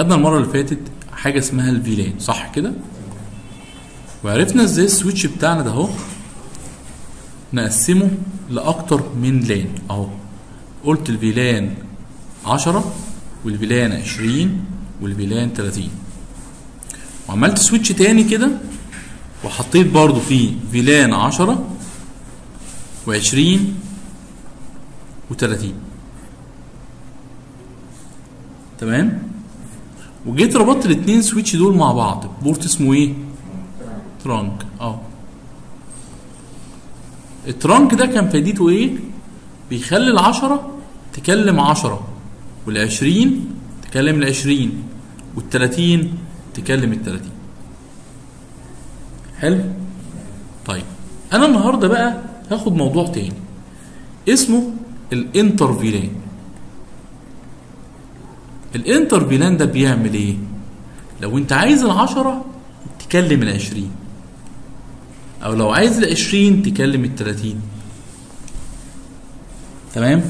خدنا المرة اللي فاتت حاجة اسمها ال VLAN صح كده؟ وعرفنا إزاي ال switch بتاعنا ده اهو نقسمه لأكتر من LAN اهو. قلت ال VLAN 10 وال VLAN 20 وال VLAN 30 وعملت switch تاني كده وحطيت برضو فيه VLAN 10 و20 و30 تمام؟ وجيت ربطت الاثنين switch دول مع بعض. port اسمه إيه؟ trunk. آه. ال trunk ده كان فايدته إيه؟ بيخلي العشرة تكلم عشرة والعشرين تكلم العشرين والتلاتين تكلم التلاتين. حلو؟ طيب. أنا النهارده بقى هاخد موضوع تاني. اسمه ال inter-VLAN ال inter-VLAN ده بيعمل إيه؟ لو انت عايز العشرة تكلم العشرين. أو لو عايز العشرين تكلم التلاتين. تمام؟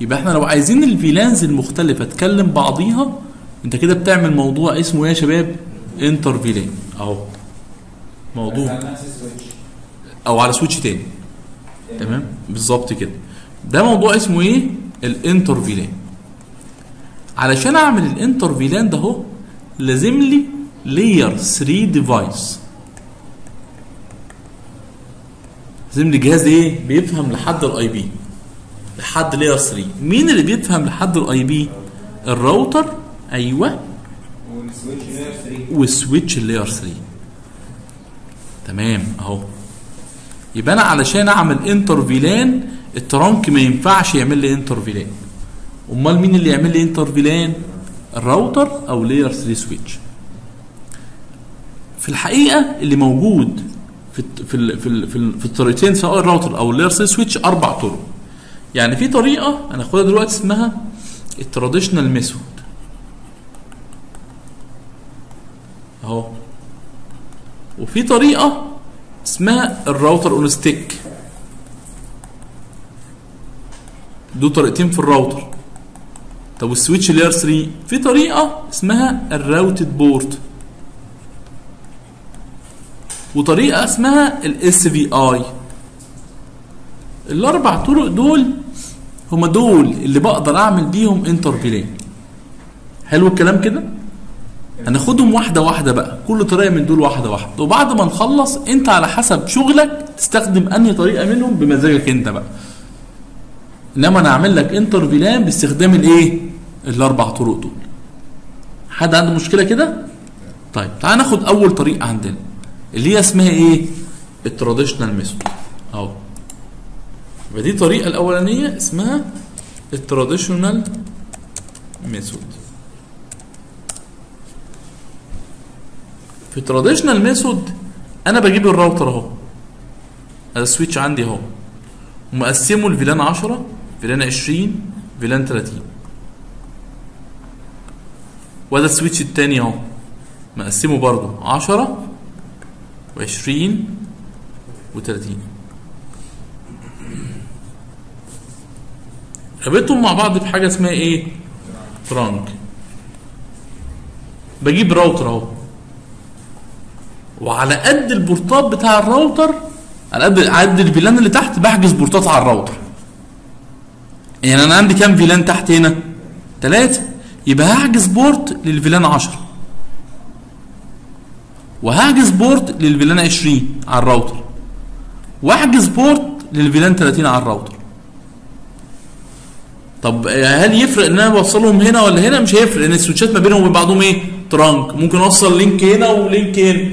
يبقى إحنا لو عايزين ال VLANs المختلفة تكلم بعضيها انت كده بتعمل موضوع اسمه إيه يا شباب inter-VLAN اهو. موضوع. أو على switch تاني. تمام؟ بالظبط كده. ده موضوع اسمه إيه؟ ال inter-VLAN علشان اعمل ال inter-VLAN ده اهو لازم لي layer 3 device لازم لي جهاز إيه؟ بيفهم لحد ال IP لحد layer 3 مين اللي بيفهم لحد ال IP الراوتر؟ أيوه. وال switch layer 3 وال switch ال layer 3 تمام اهو. يبقى أنا علشان اعمل inter-VLAN ال trunk ما ينفعش يعمل لي inter-VLAN. أمال مين اللي يعمل لي inter-VLAN ال router أو layer 3 switch. في الحقيقة اللي موجود في في في في, ال- في الطريقتين سواء الراوتر أو ال layer 3 switch أربع طرق. يعني في طريقة هناخدها دلوقتي اسمها ال traditional method أهو. وفي طريقة اسمها ال router on stick دول طريقتين في الراوتر. طب وال switch layer 3 في طريقة اسمها ال routed port. وطريقة اسمها ال SVI الأربع طرق دول هما دول اللي بقدر أعمل بيهم inter-VLAN حلو الكلام كده؟ هناخدهم واحدة واحدة بقى كل طريقة من دول واحدة واحدة. وبعد ما نخلص أنت على حسب شغلك تستخدم أنهي طريقة منهم بمزاجك أنت بقى. إنما أنا أعمل لك inter-VLAN باستخدام الإيه؟ الأربع طرق دول. حد عنده مشكلة كده؟ طيب تعال ناخد أول طريقة عندنا اللي هي اسمها إيه؟ ال traditional method. أهو. يبقى دي الطريقة الأولانية اسمها ال traditional method. في ال traditional method أنا بجيب الراوتر أهو. ال switch عندي أهو. ومقسمه ل VLAN 10 VLAN 20 VLAN 30 وده ال switch التاني أهو. مقسمه برضه 10 و20 و30 رابطهم مع بعض في حاجة اسمها إيه؟ trunk بجيب راوتر أهو. وعلى قد البورتات بتاع الراوتر على قد عدد ال VLAN اللي تحت بحجز بورتات على الراوتر. يعني أنا عندي كام VLAN تحت هنا؟ ثلاثة يبقى هحجز port لل VLAN 10 وهحجز port لل VLAN 20 على الراوتر. وأحجز port لل VLAN 30 على الراوتر. طب هل يفرق إن أنا بوصلهم هنا ولا هنا؟ مش هيفرق لأن السويتشات ما بينهم وبين بعضهم إيه؟ trunk. ممكن أوصل link هنا و link هنا.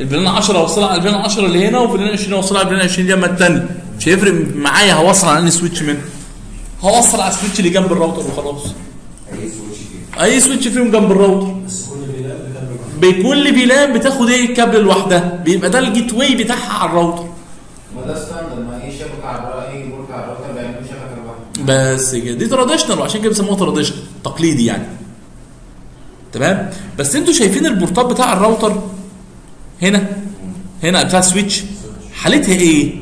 ال VLAN 10 أوصلها على ال VLAN 10 اللي هنا و VLAN 20 أوصلها على ال VLAN 20 اللي يما الثانية مش هيفرق معايا هوصل على أنهي switch منهم هوصل على ال switch اللي جنب الراوتر وخلاص. أي switch اي switch فيهم جنب الراوتر؟ بكل VLAN بتاخد إيه؟ الكابل لوحدها بيبقى ده ال gateway بتاعها على الراوتر. ما ده standard ما أي شبكة على أي port على الراوتر بيعملوا شبكة لوحدها بس كده. دي traditional وعشان كده بيسموها traditional تقليدي يعني. تمام؟ بس أنتوا شايفين البورتات بتاع الراوتر هنا؟ هنا بتاع ال switch حالتها إيه؟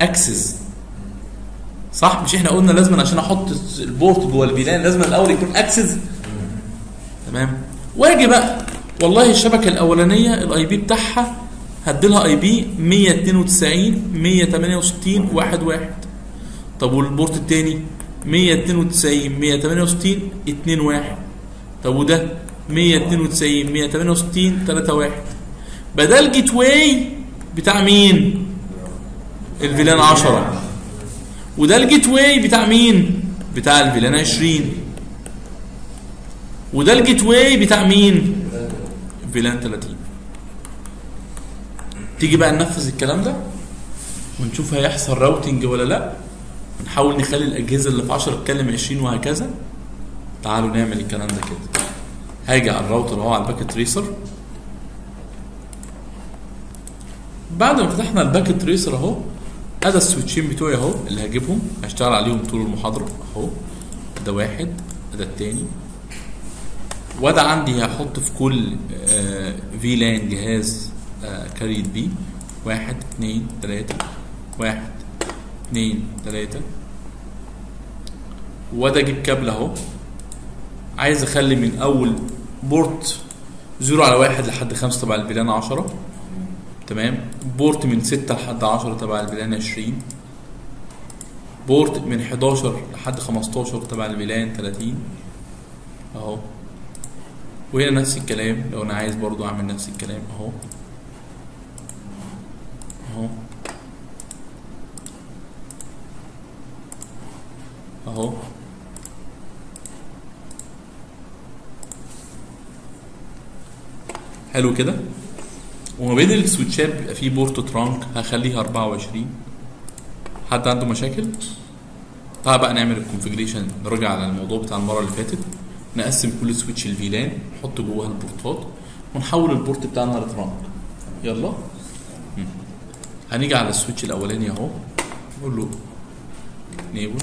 access صح؟ مش إحنا قلنا لازم عشان أحط ال port جوه ال VLAN لازم الأول يكون access. تمام؟ وآجي بقى. والله الشبكة الأولانية ال IP بتاعها هديلها IP 192 168 واحد واحد. طب وال port التاني؟ 192 168 2 واحد. طب وده؟ 192 168 3 واحد. ده ال gateway بتاع مين؟ ال VLAN 10 وده ال gateway بتاع مين؟ بتاع ال VLAN 20 وده ال gateway بتاع مين؟ VLAN 30 تيجي بقى ننفذ الكلام ده ونشوف هيحصل routing ولا لا. نحاول نخلي الأجهزة اللي في 10 تتكلم 20 وهكذا. تعالوا نعمل الكلام ده كده. هاجي على الراوتر اهو على ال Packet Tracer بعد ما فتحنا ال Packet Tracer اهو ادي ال switchين بتوعي اهو اللي هجيبهم. هشتغل عليهم طول المحاضرة اهو. ده واحد ده التاني. وده عندي هحط في كل VLAN جهاز آه، PC واحد اتنين تلاتة. واحد اتنين تلاتة. وده أجيب كابل اهو. عايز اخلي من اول port zero على واحد لحد خمسة تبع ال VLAN عشرة. تمام؟ port من ستة لحد عشرة تبع ال VLAN عشرين. port من 11 لحد 15 تبع ال VLAN 30 أهو. وهنا نفس الكلام لو أنا عايز برضو أعمل نفس الكلام. أهو. أهو. أهو. حلو كده؟ وما بين ال switchات بيبقى فيه port trunk هخليها 24 حد عنده مشاكل؟ تعال بقى نعمل ال configuration نرجع على الموضوع بتاع المرة اللي فاتت. نقسم كل switch ل VLAN نحط جواها ال portات ونحول ال port بتاعنا ل trunk يلا. هنيجي على ال switch الأولاني أهو. نقول له enable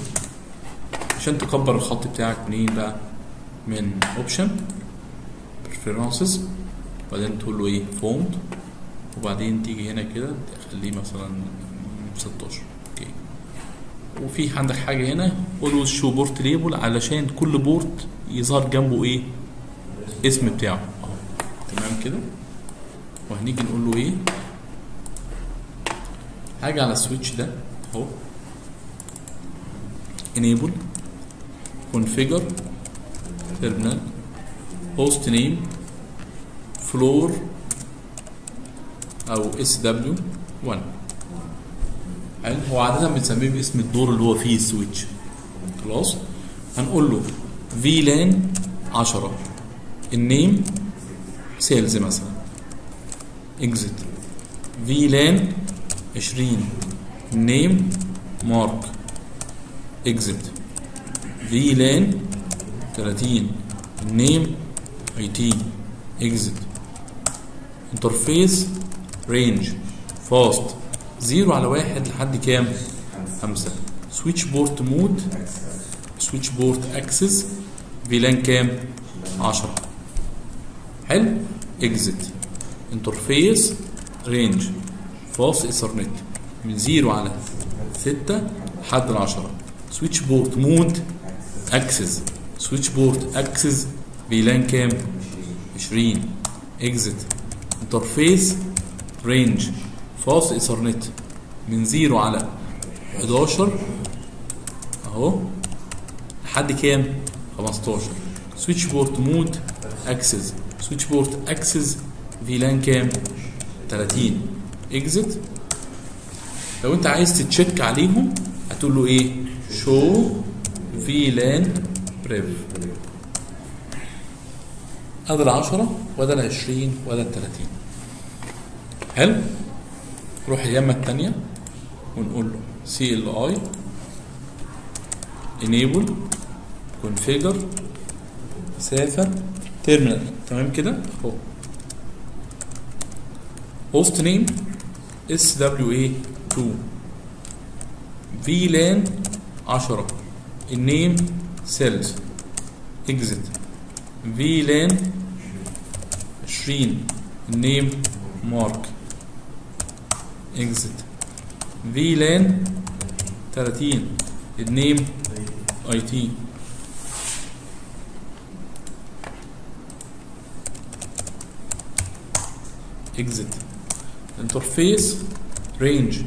عشان تكبر الخط بتاعك منين بقى؟ من option preferences وبعدين تقول له إيه؟ font وبعدين تيجي هنا كده تخليه مثلا 16 okay. وفي عندك حاجة هنا؟ always show port label علشان كل port يظهر جنبه إيه؟ اسم بتاعه. تمام كده؟ وهنيجي نقول له إيه؟ حاجة على ال switch ده أهو. Enable. Configure. Terminal. Host name. Floor أو SW 1 حلو. هو عادة بنسميه باسم الدور اللي هو فيه ال switch. خلاص؟ هنقول له VLAN 10 ال name sales مثلا. exit VLAN 20 ال name mark exit VLAN 30 ال name IT exit interface range fast zero على واحد لحد كام؟ خمسة. switchport mode switchport access VLAN كام؟ 10 حلو؟ exit interface range fast Ethernet من zero على 6 لحد 10 switchport mode access switchport access VLAN كام؟ 20 exit interface range fast Ethernet من zero على 11 أهو. لحد كام؟ 15 switchport mode access switchport access VLAN كام؟ 30 exit لو انت عايز ت check عليهم هتقول له إيه؟ show VLAN brief ادي ال 10 وده ال 20 وده ال 30 حلو. نروح اليمّة التانية ونقول له CLI enable configure مسافة terminal. تمام كده؟ اهو host name SWA 2 VLAN 10 النيم cells. Exit. VLAN 20 النيم مارك اكزيت فيلان 30 النيم اي تي exit interface range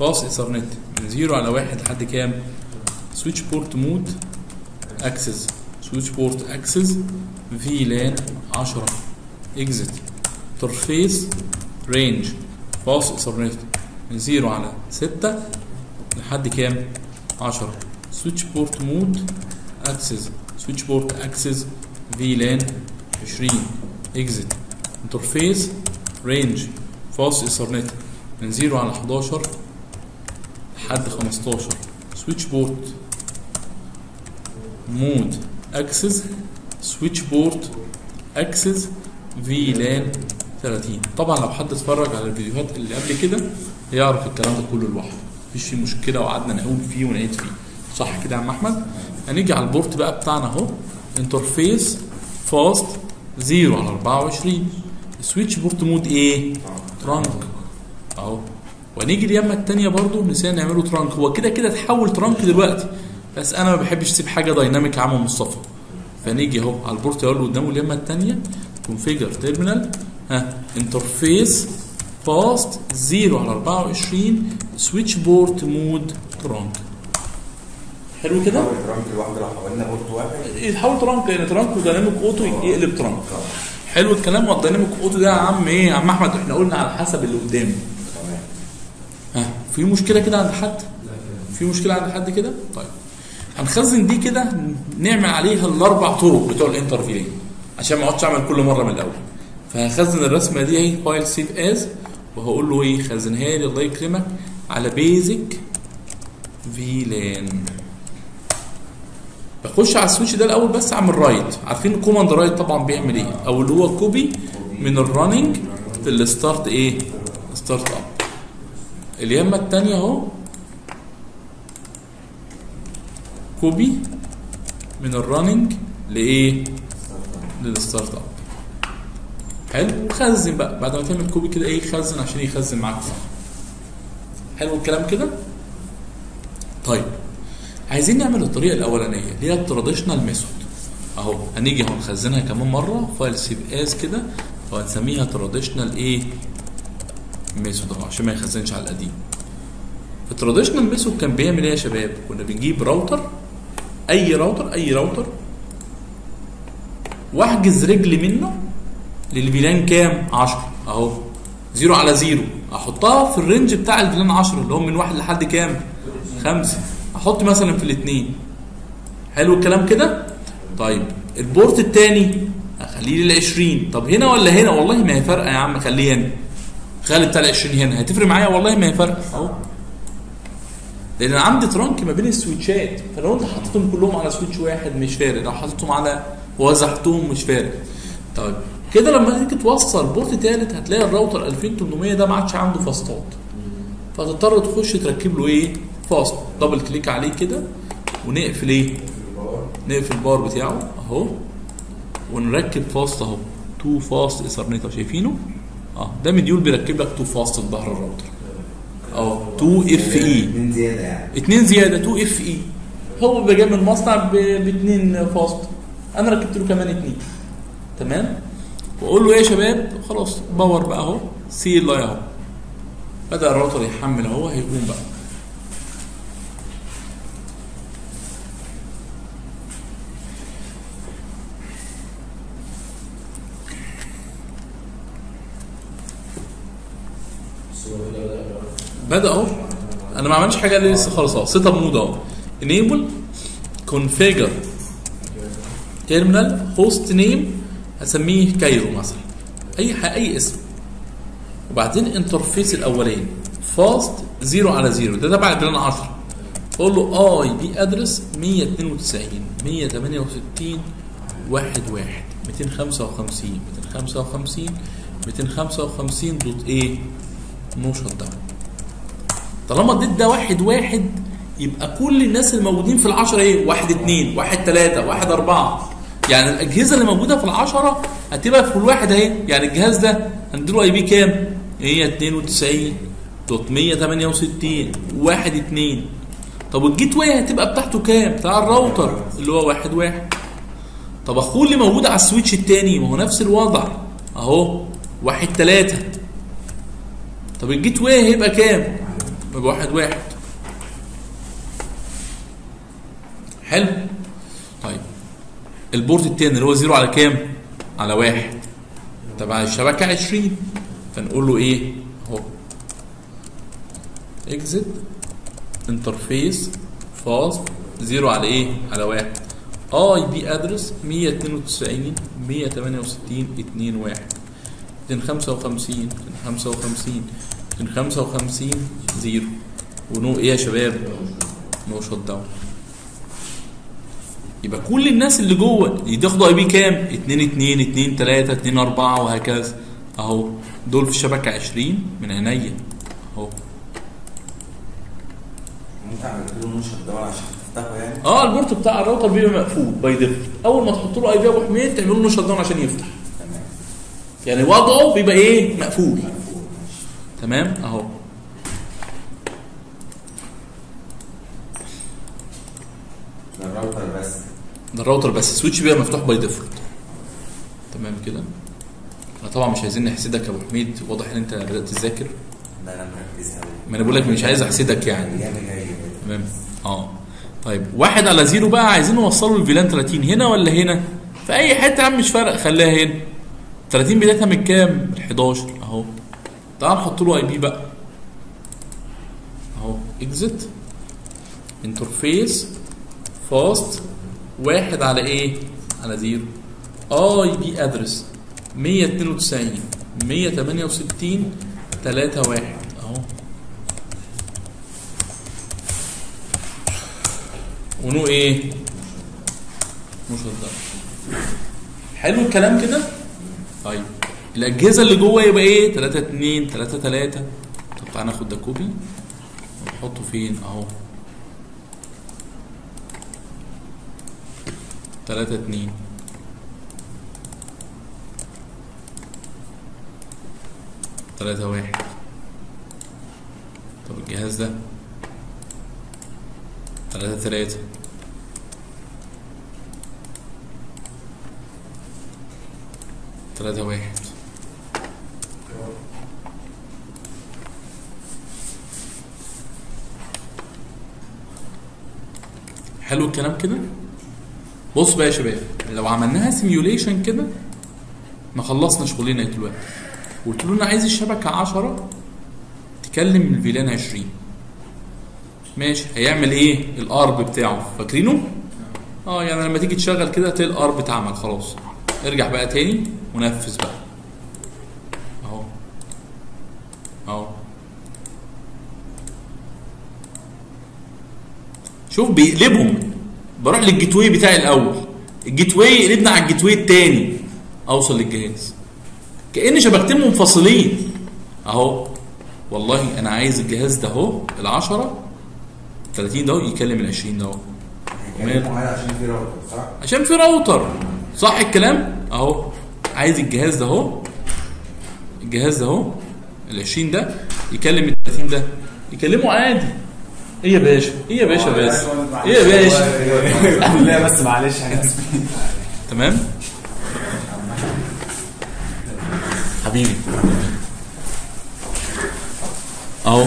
fast Ethernet من 0 على 1 لحد كام؟ switchport mode access switchport access VLAN 10 exit interface range fast Ethernet من 0 على 6 لحد كام؟ 10 switchport mode access switchport access VLAN 20 exit interface range fast Ethernet من 0 على 11 لحد 15 switchport mode access switchport access VLAN 30 طبعا لو حد اتفرج على الفيديوهات اللي قبل كده يعرف الكلام ده كله لوحده. مفيش فيه مشكلة وقعدنا نقول فيه ونعيد فيه. صح كده يا عم أحمد؟ هنيجي على ال port بقى بتاعنا أهو. interface fast 0 على 24 switchport mode إيه trunk أهو. ونيجي اليمة الثانية برضو نسينا نعمله trunk هو كده كده اتحول trunk دلوقتي. بس أنا ما بحبش أسيب حاجة dynamic عم مصطفى فنيجي أهو على ال port له قدامه اليمة الثانية configure terminal ها interface fast 0 على 24 switchport mode trunk حلو كده؟ ال trunk لوحده لو حولنا port واحد. يتحول trunk لأن trunk و dynamic auto يقلب trunk. حلو الكلام وال dynamic auto ده يا عم إيه يا عم أحمد إحنا قلنا على حسب اللي قدامه تمام. ها في مشكلة كده عند حد؟ في مشكلة عند حد كده؟ طيب. هنخزن دي كده نعمل عليها الأربع طرق بتوع ال inter-VLAN عشان ما أقعدش أعمل كل مرة من الأول. فهخزن الرسمة دي أهي file save as وهقول له إيه خزنها لي الله يكرمك. على basic VLAN بخش على ال switch ده الأول بس أعمل write عارفين ال command write طبعا بيعمل إيه؟ أو اللي هو copy من ال running في ال start إيه؟ start up اليمة الثانية أهو. copy من ال running لإيه؟ لل start up حلو. وخزن بقى. بعد ما تعمل copy كده إيه خزن عشان يخزن معاك. صح حلو الكلام كده؟ طيب. عايزين نعمل الطريقة الأولانية اللي هي التراديشنال ميثود. أهو هنيجي أهو نخزنها كمان مرة. file save as كده وهنسميها traditional إيه؟ method أهو عشان ما يخزنش على القديم. ال traditional method كان بيعمل إيه يا شباب؟ كنا بنجيب راوتر أي راوتر أي راوتر واحجز رجل منه لل VLAN كام؟ 10 أهو. زيرو على زيرو. أحطها في ال range بتاع ال VLAN 10 اللي هو من واحد لحد كام؟ خمسة. أحط مثلا في الاثنين حلو الكلام كده؟ طيب. ال port الثاني أخليه لل 20 طب هنا ولا هنا؟ والله ما هي فارقة يا عم خليه هنا. خلي بتاع ال 20 هنا. هتفرق معايا؟ والله ما هي فارقة. أهو. لأن أنا عندي trunk ما بين ال switchات. فلو أنت حطيتهم كلهم على switch واحد مش فارق. لو حطيتهم على وزعتهم مش فارق. طيب. كده لما تيجي توصل port ثالث هتلاقي الراوتر 2800 ده ما عادش عنده fastات. فتضطر تخش تركب له إيه؟ fast. double click عليه كده ونقفل إيه؟ نقفل ال power بتاعه أهو. ونركب fast أهو. two fast ethernet شايفينه؟ آه. ده module بيركب لك two fast في ظهر الراوتر. آه 2 FE. اتنين زيادة يعني. اتنين زيادة. 2 FE. هو بيبقى جاي من المصنع ب- باتنين fast. أنا ركبت له كمان اتنين. تمام؟ وأقول له إيه يا شباب؟ خلاص power بقى أهو. صلي الله اهو بدا الراوتر يحمل أهو هيقوم بقى. بدأ أهو. أنا ما عملتش حاجة لسه خالص أهو. setup mode أهو. enable configure terminal hostname هسميه كايرو مثلا. أي أي اسم. وبعدين interface الاولاني fast 0 على 0 ده تبع ال VLAN 10 أقول له IP address 192 168 واحد واحد. 255 255 255 dot إيه no shut down طالما اديت ده واحد واحد يبقى كل الناس الموجودين في العشرة إيه؟ واحد اتنين، واحد تلاتة، واحد أربعة. يعني الأجهزة اللي موجودة في العشرة هتبقى في كل واحد أهي، يعني الجهاز ده هنديله IP كام؟ 192 dot 168 واحد اتنين. طب وال gateway هتبقى بتاعته كام؟ بتاع الراوتر اللي هو واحد واحد. طب أخوه اللي موجود على ال switch التاني ما هو نفس الوضع أهو واحد تلاتة طب ال gateway هيبقى كام يبقى واحد واحد حلو ال port التاني اللي هو زيرو على كام؟ على واحد. تبع الشبكة 20 فنقول له إيه؟ أهو. exit interface fast زيرو على إيه؟ على واحد. IP address 192 168 2 1 255 255 255 زيرو. ونو إيه يا شباب؟ no شوت داون يبقى كل الناس اللي جوه ياخدوا IP كام؟ 2 2 2 3 2 4 وهكذا. اهو دول في الشبكه 20 من عينيا. اهو. ممكن no shut عشان تفتحه يعني؟ آه ال port بتاع الراوتر بيبقى مقفول by default أول ما تحط له IP أبو حميد تعملوا له shut down عشان يفتح. تمام. يعني وضعه بيبقى إيه؟ مقفول. تمام؟ اهو ده الراوتر بس ده الراوتر بس ال switch بيبقى مفتوح by default تمام كده؟ إحنا طبعا مش عايزين نحسدك يا أبو حميد. واضح إن أنت بدأت تذاكر. ده أنا مركز قوي ما أنا بقول لك مش عايز أحسدك يعني. تمام؟ آه. طيب واحد على زيرو بقى عايزين نوصله ال VLAN 30 هنا ولا هنا؟ في أي حتة يا عم مش فارق خليها هنا. 30 بدايتها من كام؟ من 11 أهو. تعال نحط له IP بقى. أهو. exit interface fast واحد على إيه؟ على زيرو. IP address. 192 168 3 1 أهو. ونو إيه؟ مش ده حلو الكلام كده؟ طيب. الأجهزة اللي جوه يبقى إيه؟ 3 2 3 3 طب تعالى ناخد ده copy. ونحطه فين؟ أهو. 3 2 3 1 طب الجهاز ده؟ 3 3 3 1 حلو الكلام كده؟ بص بقى يا شباب لو عملناها سيميوليشن كده ما خلصنا شغلنا دلوقتي قلت له أنا عايز الشبكة 10 تكلم الفيلان 20 ماشي هيعمل إيه؟ الأرب بتاعه. فاكرينه؟ آه يعني لما تيجي تشغل كده تلاقي الأرب اتعمل خلاص. ارجع بقى تاني ونفذ بقى. أهو. أهو. شوف بيقلبهم. بروح لل gateway بتاعي الأول. ال gateway يقلبنا على ال gateway التاني. أوصل للجهاز. كأن شبكتين منفصلين. أهو. والله أنا عايز الجهاز ده أهو ال10 30 ده يكلم ال20 ده أهو. هيكلموا معايا عشان في راوتر صح؟ عشان في راوتر. صح الكلام؟ أهو. عايز الجهاز ده أهو. الجهاز ده أهو. ال20 ده. يكلم ال 30 ده. يكلمه عادي. إيه يا باشا؟ إيه يا باشا بس؟ إيه يا باشا؟ لا بس معلش أنا تمام؟ حبيبي. أهو.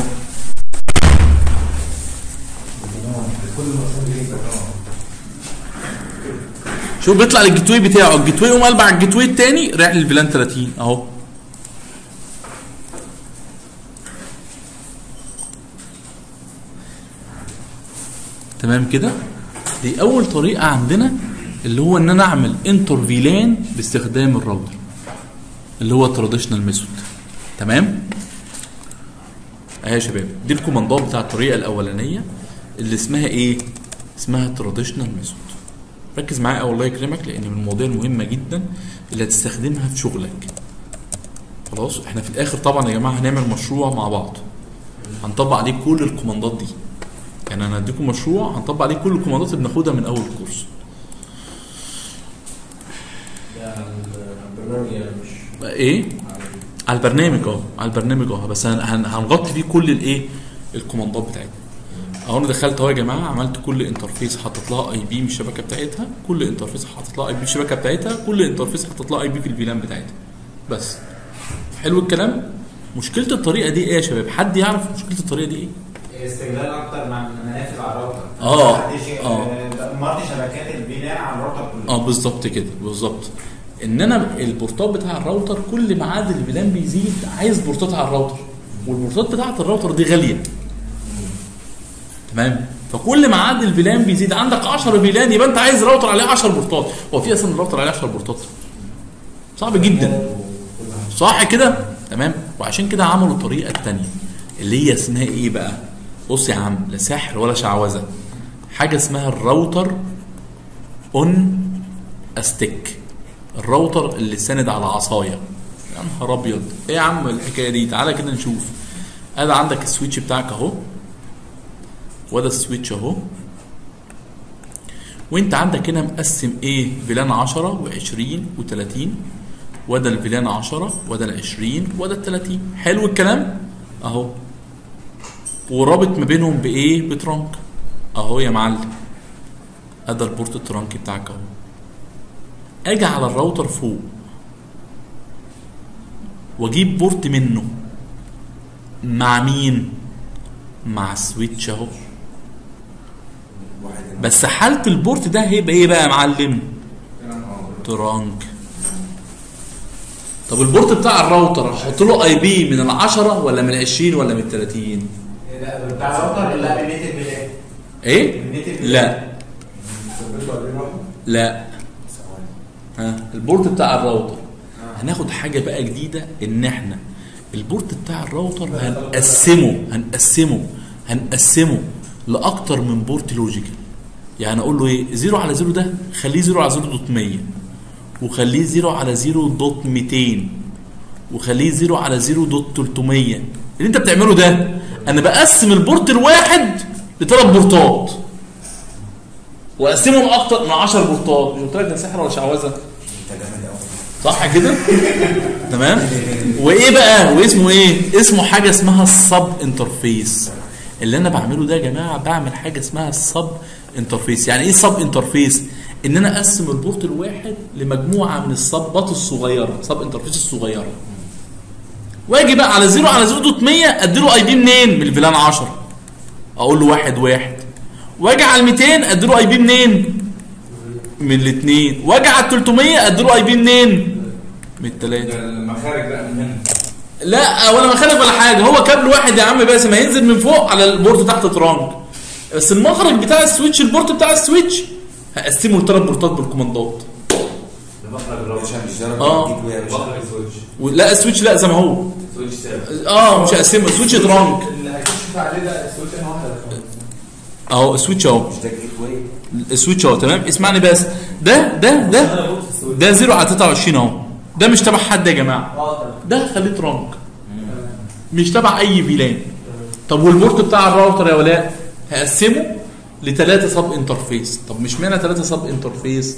شوف بيطلع لل gateway بتاعه. ال gateway يقوم قلب على ال gateway التاني رايح لل VLAN 30 أهو. تمام كده؟ دي أول طريقة عندنا اللي هو إن أنا أعمل inter VLAN باستخدام الراوتر اللي هو ال traditional method تمام؟ أهي يا شباب دي الكوماندات بتاع الطريقة الأولانية اللي اسمها إيه؟ اسمها ال traditional method ركز معايا الله يكرمك لأن من المواضيع المهمة جدا اللي هتستخدمها في شغلك. خلاص؟ إحنا في الآخر طبعا يا جماعة هنعمل مشروع مع بعض. هنطبق عليه كل الكوماندات دي. يعني أنا هديكم مشروع هنطبق عليه كل الكوماندات اللي بناخدها من أول الكورس. يعني إيه؟ على البرنامج آه على البرنامج آه بس هن- هن- هنغطي فيه كل الإيه؟ الكوماندات بتاعتنا. أهو أنا دخلت أهو يا جماعة عملت كل interface حطيت لها IP من الشبكة بتاعتها كل interface حطيت لها IP في الشبكة بتاعتها كل interface حطيت لها IP في ال VLAN بتاعتها. بس. حلو الكلام؟ مشكلة الطريقة دي إيه يا شباب؟ حد يعرف مشكلة الطريقة دي إيه؟ استغلال أكتر مع المنافذ على الراوتر. آه. آه، مرضي شبكات البناء على الراوتر كله. آه بالظبط كده بالظبط. إن أنا البورتات بتاع الراوتر كل ما عدد ال VLAN بيزيد عايز بورتات على الراوتر. والبورتات بتاعة الراوتر دي غالية. تمام؟ فكل ما عدد ال VLAN بيزيد عندك 10 VLAN يبقى أنت عايز راوتر عليه 10 بورتات. هو في أصلا راوتر عليه 10 بورتات؟ صعب جدا. صح كده؟ تمام؟ وعشان كده عملوا الطريقة الثانية اللي هي اسمها إيه بقى؟ بص يا عم لا سحر ولا شعوذة. حاجة اسمها ال router on stick ال router اللي ساند على عصاية. يا نهار أبيض. إيه يا عم الحكاية دي؟ تعالى كده نشوف. أدي عندك ال switch بتاعك أهو. وده ال switch أهو. وأنت عندك هنا مقسم إيه VLAN 10 و20 و30 وده ال VLAN 10 وده ال 20 وده ال 30 حلو الكلام؟ أهو. ورابط ما بينهم بإيه؟ ب trunk. أهو يا معلم. ادي ال port ال trunk بتاعك أهو. أجي على الراوتر فوق. وأجيب port منه. مع مين؟ مع ال switch أهو. بس حالة ال port ده هيبقى إيه بقى يا معلم. trunk. طب ال port بتاع الراوتر أحط له IP من العشرة ولا من العشرين ولا من التلاتين؟ لا بتاع الراوتر البناء إيه لا. لا. ها ال port بتاع الراوتر. هناخد حاجة بقى جديدة إن إحنا ال port بتاع الراوتر هنقسمه هنقسمه هنقسمه لأكتر من port logical. يعني أقول له إيه 0 على 0 ده خليه 0 على 0 dot 100 وخليه 0 على 0 dot 200 وخليه 0 على 0 dot 300 اللي انت بتعمله ده أنا بقسم ال port الواحد لثلاث بورتات. واقسمهم أكتر من 10 بورتات. مش قلت لك ده سحر ولا شعوذة؟ صح كده؟ تمام؟ وايه بقى؟ واسمه إيه؟ اسمه حاجة اسمها ال sub interface اللي أنا بعمله ده يا جماعة بعمل حاجة اسمها ال sub interface يعني إيه sub interface ان أنا اقسم ال port الواحد لمجموعة من السبات الصغيرة sub interface الصغيرة. واجي بقى على 0 على 0 dot 100 أديله IP منين؟ من ال VLAN 10 أقول له واحد واحد. واجي على ال 200 أديله IP منين؟ من الاثنين واجي على ال 300 أديله IP منين؟ من الثلاثه المخارج بقى من هنا. لا ولا مخارج ولا حاجة. هو كابل واحد يا عم بس ما ينزل من فوق على ال port تحت trunk. بس المخرج بتاع ال switch ال port بتاع ال switch هقسمه لثلاث بورتات بالكوماندات. المخرج مش آه. لا ال switch لا زي ما هو. آه مش هقسمه ال switch trunk اللي عليه ده ال switch أهو ال switch أهو. ال switch أهو تمام؟ اسمعني بس. ده ده ده ده 0 على 23 أهو. ده مش تبع حد يا جماعة. آه ده خليه trunk مش تبع أي VLAN طب وال port بتاع الراوتر يا ولاء هقسمه لثلاثه sub interface طب اشمعنى ثلاثة sub interface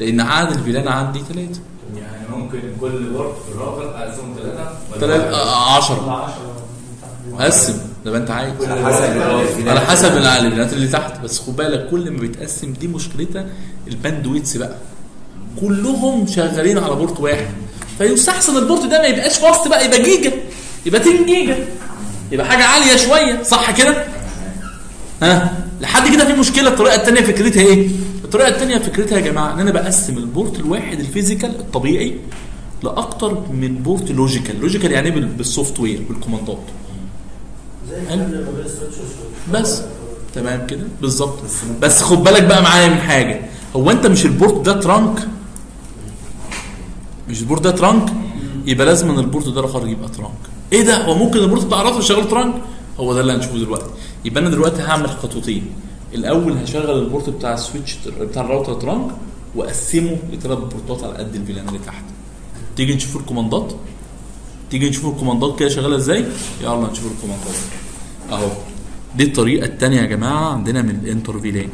لأن عدد ال VLAN عندي ثلاثة يعني ممكن كل port في الراوتر اقسمهم ثلاثة ثلاثة 10 قسم. ما انت عايز. على حسب. على حسب اللي تحت. بس خد بالك كل ما بيتقسم دي مشكلتها ال bandwidth بقى. كلهم شغالين على port واحد. فيستحسن ال port ده ما يبقاش fast بقى يبقى جيجا. يبقى 10 جيجا. يبقى حاجة عالية شوية. صح كده؟ ها؟ لحد كده في مشكلة. الطريقة الثانية فكرتها إيه؟ الطريقة الثانية فكرتها يا جماعة إن أنا بقسم ال port الواحد ال physical الطبيعي لأكتر من port logical. logical يعني بال- بال software بالكوماندات. بس. تمام كده؟ بالظبط. بس خد بالك بقى معايا من حاجة. هو أنت مش ال port ده trunk؟ مش ال port ده trunk؟ يبقى لازم إن ال port ده الآخر يبقى trunk. إيه ده؟ هو ممكن ال port بتاع الراوتر شغال trunk؟ هو ده اللي هنشوفه دلوقتي. يبقى أنا دلوقتي هعمل خطوتين. الأول هشغل ال port بتاع ال switch بتاع ال router trunk وأقسمه لثلاث بورتات على قد ال VLAN اللي تحت. تيجي نشوف الكوماندات؟ تيجي نشوف الكوماندات كده شغالة إزاي؟ يلا نشوف الكوماندات. أهو. دي الطريقة الثانية يا جماعة عندنا من ال inter VLAN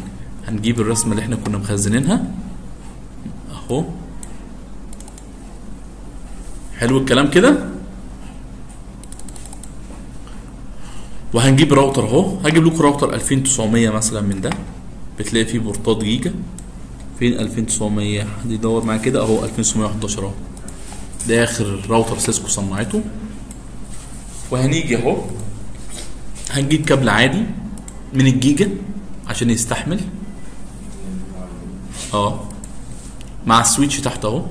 هنجيب الرسمة اللي إحنا كنا مخزنينها. أهو. حلو الكلام كده؟ وهنجيب راوتر اهو. هجيب لكم راوتر 2900 مثلا من ده. بتلاقي فيه بورتات جيجا. فين 2900 حد يدور معايا كده اهو 2911 اهو. ده آخر router Cisco صنعته. وهنيجي اهو. هنجيب كابل عادي من الجيجا عشان يستحمل. آه. مع ال switch تحت اهو.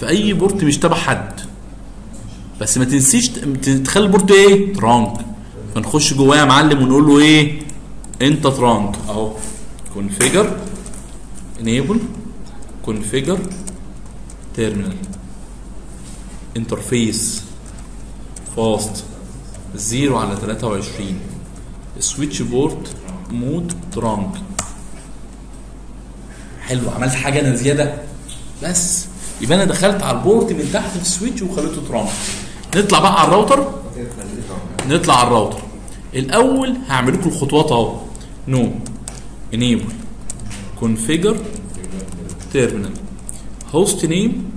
في أي port مش تبع حد. بس ما تنسيش تخلي ال port إيه؟ trunk فنخش جواه يا معلم ونقول له إيه؟ أنت trunk أهو. configure enable configure terminal interface fast 0 على 23 switchport mode trunk حلو. عملت حاجة أنا زيادة؟ بس. يبقى أنا دخلت على ال port من تحت في ال switch وخليته trunk نطلع بقى على الراوتر. نطلع على الراوتر. الأول هعمل لكم الخطوات أهو. no enable configure terminal hostname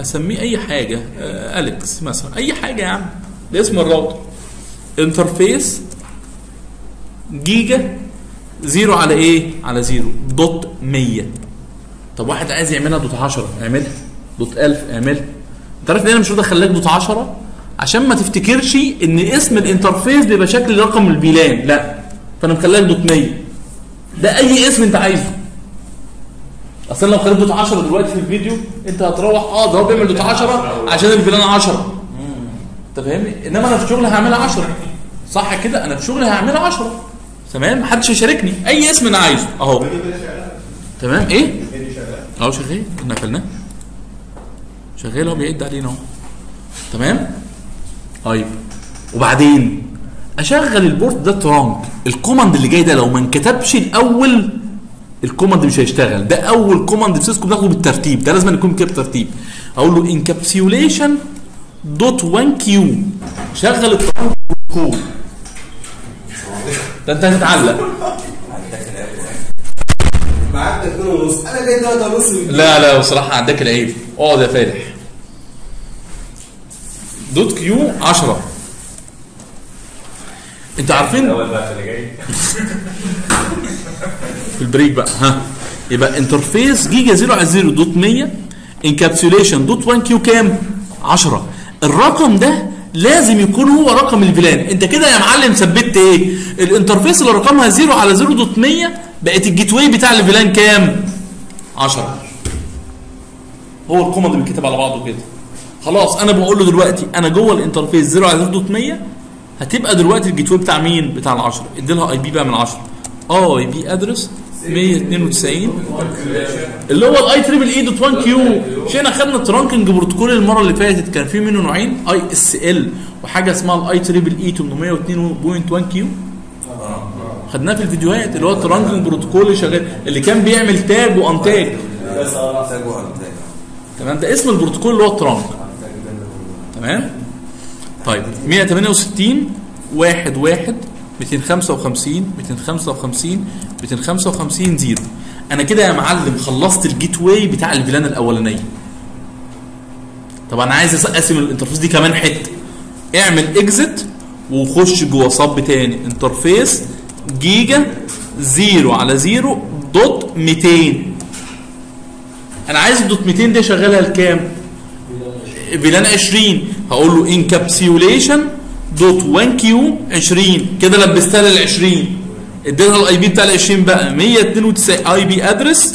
أسميه أي حاجة آه أليكس مثلا. أي حاجة يا عم. ده اسم ال router. interface giga zero على إيه؟ على zero. dot 100 طب واحد عايز يعملها dot 10 اعملها. dot 1000 اعملها. أنت عارف ليه أنا مش راضي اخليك dot 10 عشان ما تفتكرش إن اسم ال interface بيبقى شكل رقم ال VLAN. لا. فأنا مخليك dot 100 ده أي اسم أنت عايزه. أصل لو خليت dot 10 دلوقتي في الفيديو أنت هتروح آه ده هو بيعمل dot 10 عشان ال VLAN 10 أنت فاهمني؟ إنما أنا في شغلي هعملها 10 صح كده؟ أنا في شغلي هعملها 10 تمام؟ محدش يشاركني. أي اسم أنا عايزه. أهو. تمام؟ إيه؟ أهو شغال. كنا قفلناه شغال أهو بيعد علينا أهو. تمام؟ طيب. وبعدين أشغل ال port ده trunk. ال command اللي جاي ده لو ما انكتبش الأول ال command مش هيشتغل. ده أول command في Cisco بناخده بالترتيب. ده لازم يكون كده بالترتيب أقول له encapsulation dot 1 Q شغل ال trunk كود ده انت هتتعلق. معاك اتنين ونص. أنا جاي تلاته ونص لا لا بصراحة عندك العيب. اقعد يا فالح dot Q 10 أنتوا عارفين؟ في ال break بقى ها. يبقى interface giga 0 على 0 dot 100 encapsulation dot 1 Q كام؟ 10 الرقم ده لازم يكون هو رقم ال VLAN انت كده يا معلم ثبت إيه؟ ال interface اللي رقمها 0 على 0 dot 100 بقت ال gateway بتاع ال VLAN كام؟ 10 هو ال command اللي بيتكتب على بعضه كده. خلاص أنا بقول له دلوقتي أنا جوه ال interface 0 على 0 dot 100 هتبقى دلوقتي ال gateway بتاع مين؟ بتاع ال 10 ادي لها IP بقى من 10 IP address 192 اللي هو ال I triple E dot 1 Q مش إحنا خدنا ال trunking protocol المرة اللي فاتت كان في منه نوعين ISL وحاجة اسمها ال I triple E 802.1 Q. خدناه في الفيديوهات اللي هو ال trunking protocol اللي شغال اللي كان بيعمل tag و untag تمام؟ ده اسم البروتوكول اللي هو ال trunk تمام؟ طيب 168 واحد واحد 255 255 255 zero. أنا كده يا معلم خلصت ال gateway بتاع ال VLAN الأولانية. طب أنا عايز أقسم ال interface دي كمان حتة. اعمل exit وخش جوه sub تاني. interface giga 0 على 0 dot 200 أنا عايز ال dot 200 دي أشغلها لكام؟ VLAN 20 هقول له encapsulation dot 1 Q 20 كده لبستها لل 20 اديتها ال IP بتاع ال 20 بقى 192 IP address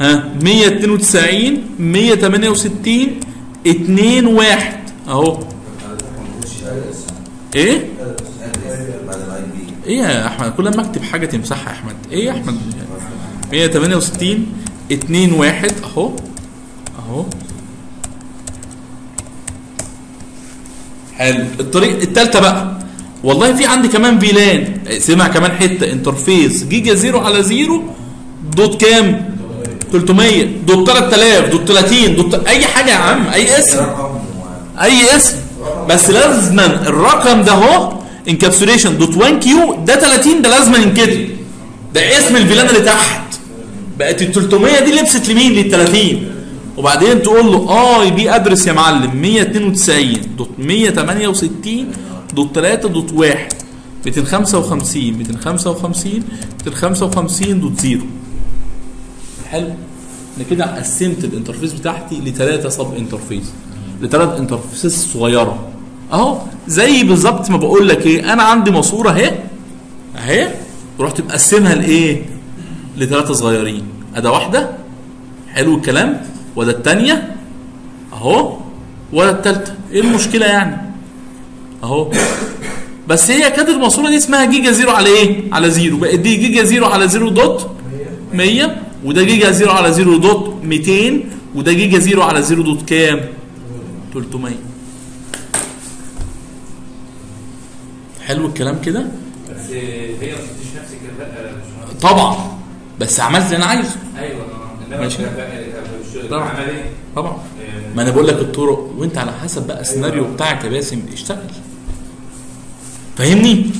ها؟ 192 168 2 1 اهو. إيه؟ إيه يا أحمد؟ كل ما اكتب حاجة تمسحها يا أحمد. إيه يا أحمد؟ 168 2 1 اهو. اهو. حلو. الطريق الثالثه بقى. والله في عندي كمان VLAN. قسم كمان حتة. interface. giga 0 على 0 dot كام؟ 300 dot 3000 dot 30 dot أي حاجة يا عم. أي اسم. أي اسم. بس لازما الرقم ده اهو encapsulation dot 1 Q. ده 30 ده لازما ينكتب ده اسم ال VLAN اللي تحت. بقت ال 300 دي لبست لمين؟ لل 30 وبعدين تقول له IP address يا معلم؟ 192 dot 168 dot 3 dot 1 255 255 255 dot 0 حلو؟ أنا كده قسمت ال interface بتاعتي لثلاثه sub interface لثلاث interfaces صغيرة. أهو زي بالظبط ما بقول لك إيه. أنا عندي ماسورة أهي. أهي. ورحت مقسمها لإيه؟ لثلاثه صغيرين. ادا واحدة. حلو الكلام. وده الثانية أهو. ولا الثالثه إيه المشكلة يعني؟ أهو. بس هي كانت الماسورة دي اسمها giga zero على إيه؟ على zero. بقت دي giga zero على zero dot 100 وده giga zero على zero dot 200 وده giga zero على zero dot كام؟ 300 حلو الكلام كده؟ بس هي ما. طبعا. بس عملت اللي أنا عايزه. أيوه ماشي. طبعا. طبعا. آه، ما أنا بقول لك الطرق وأنت على حسب بقى السيناريو بتاعك يا باسم اشتغل. فاهمني؟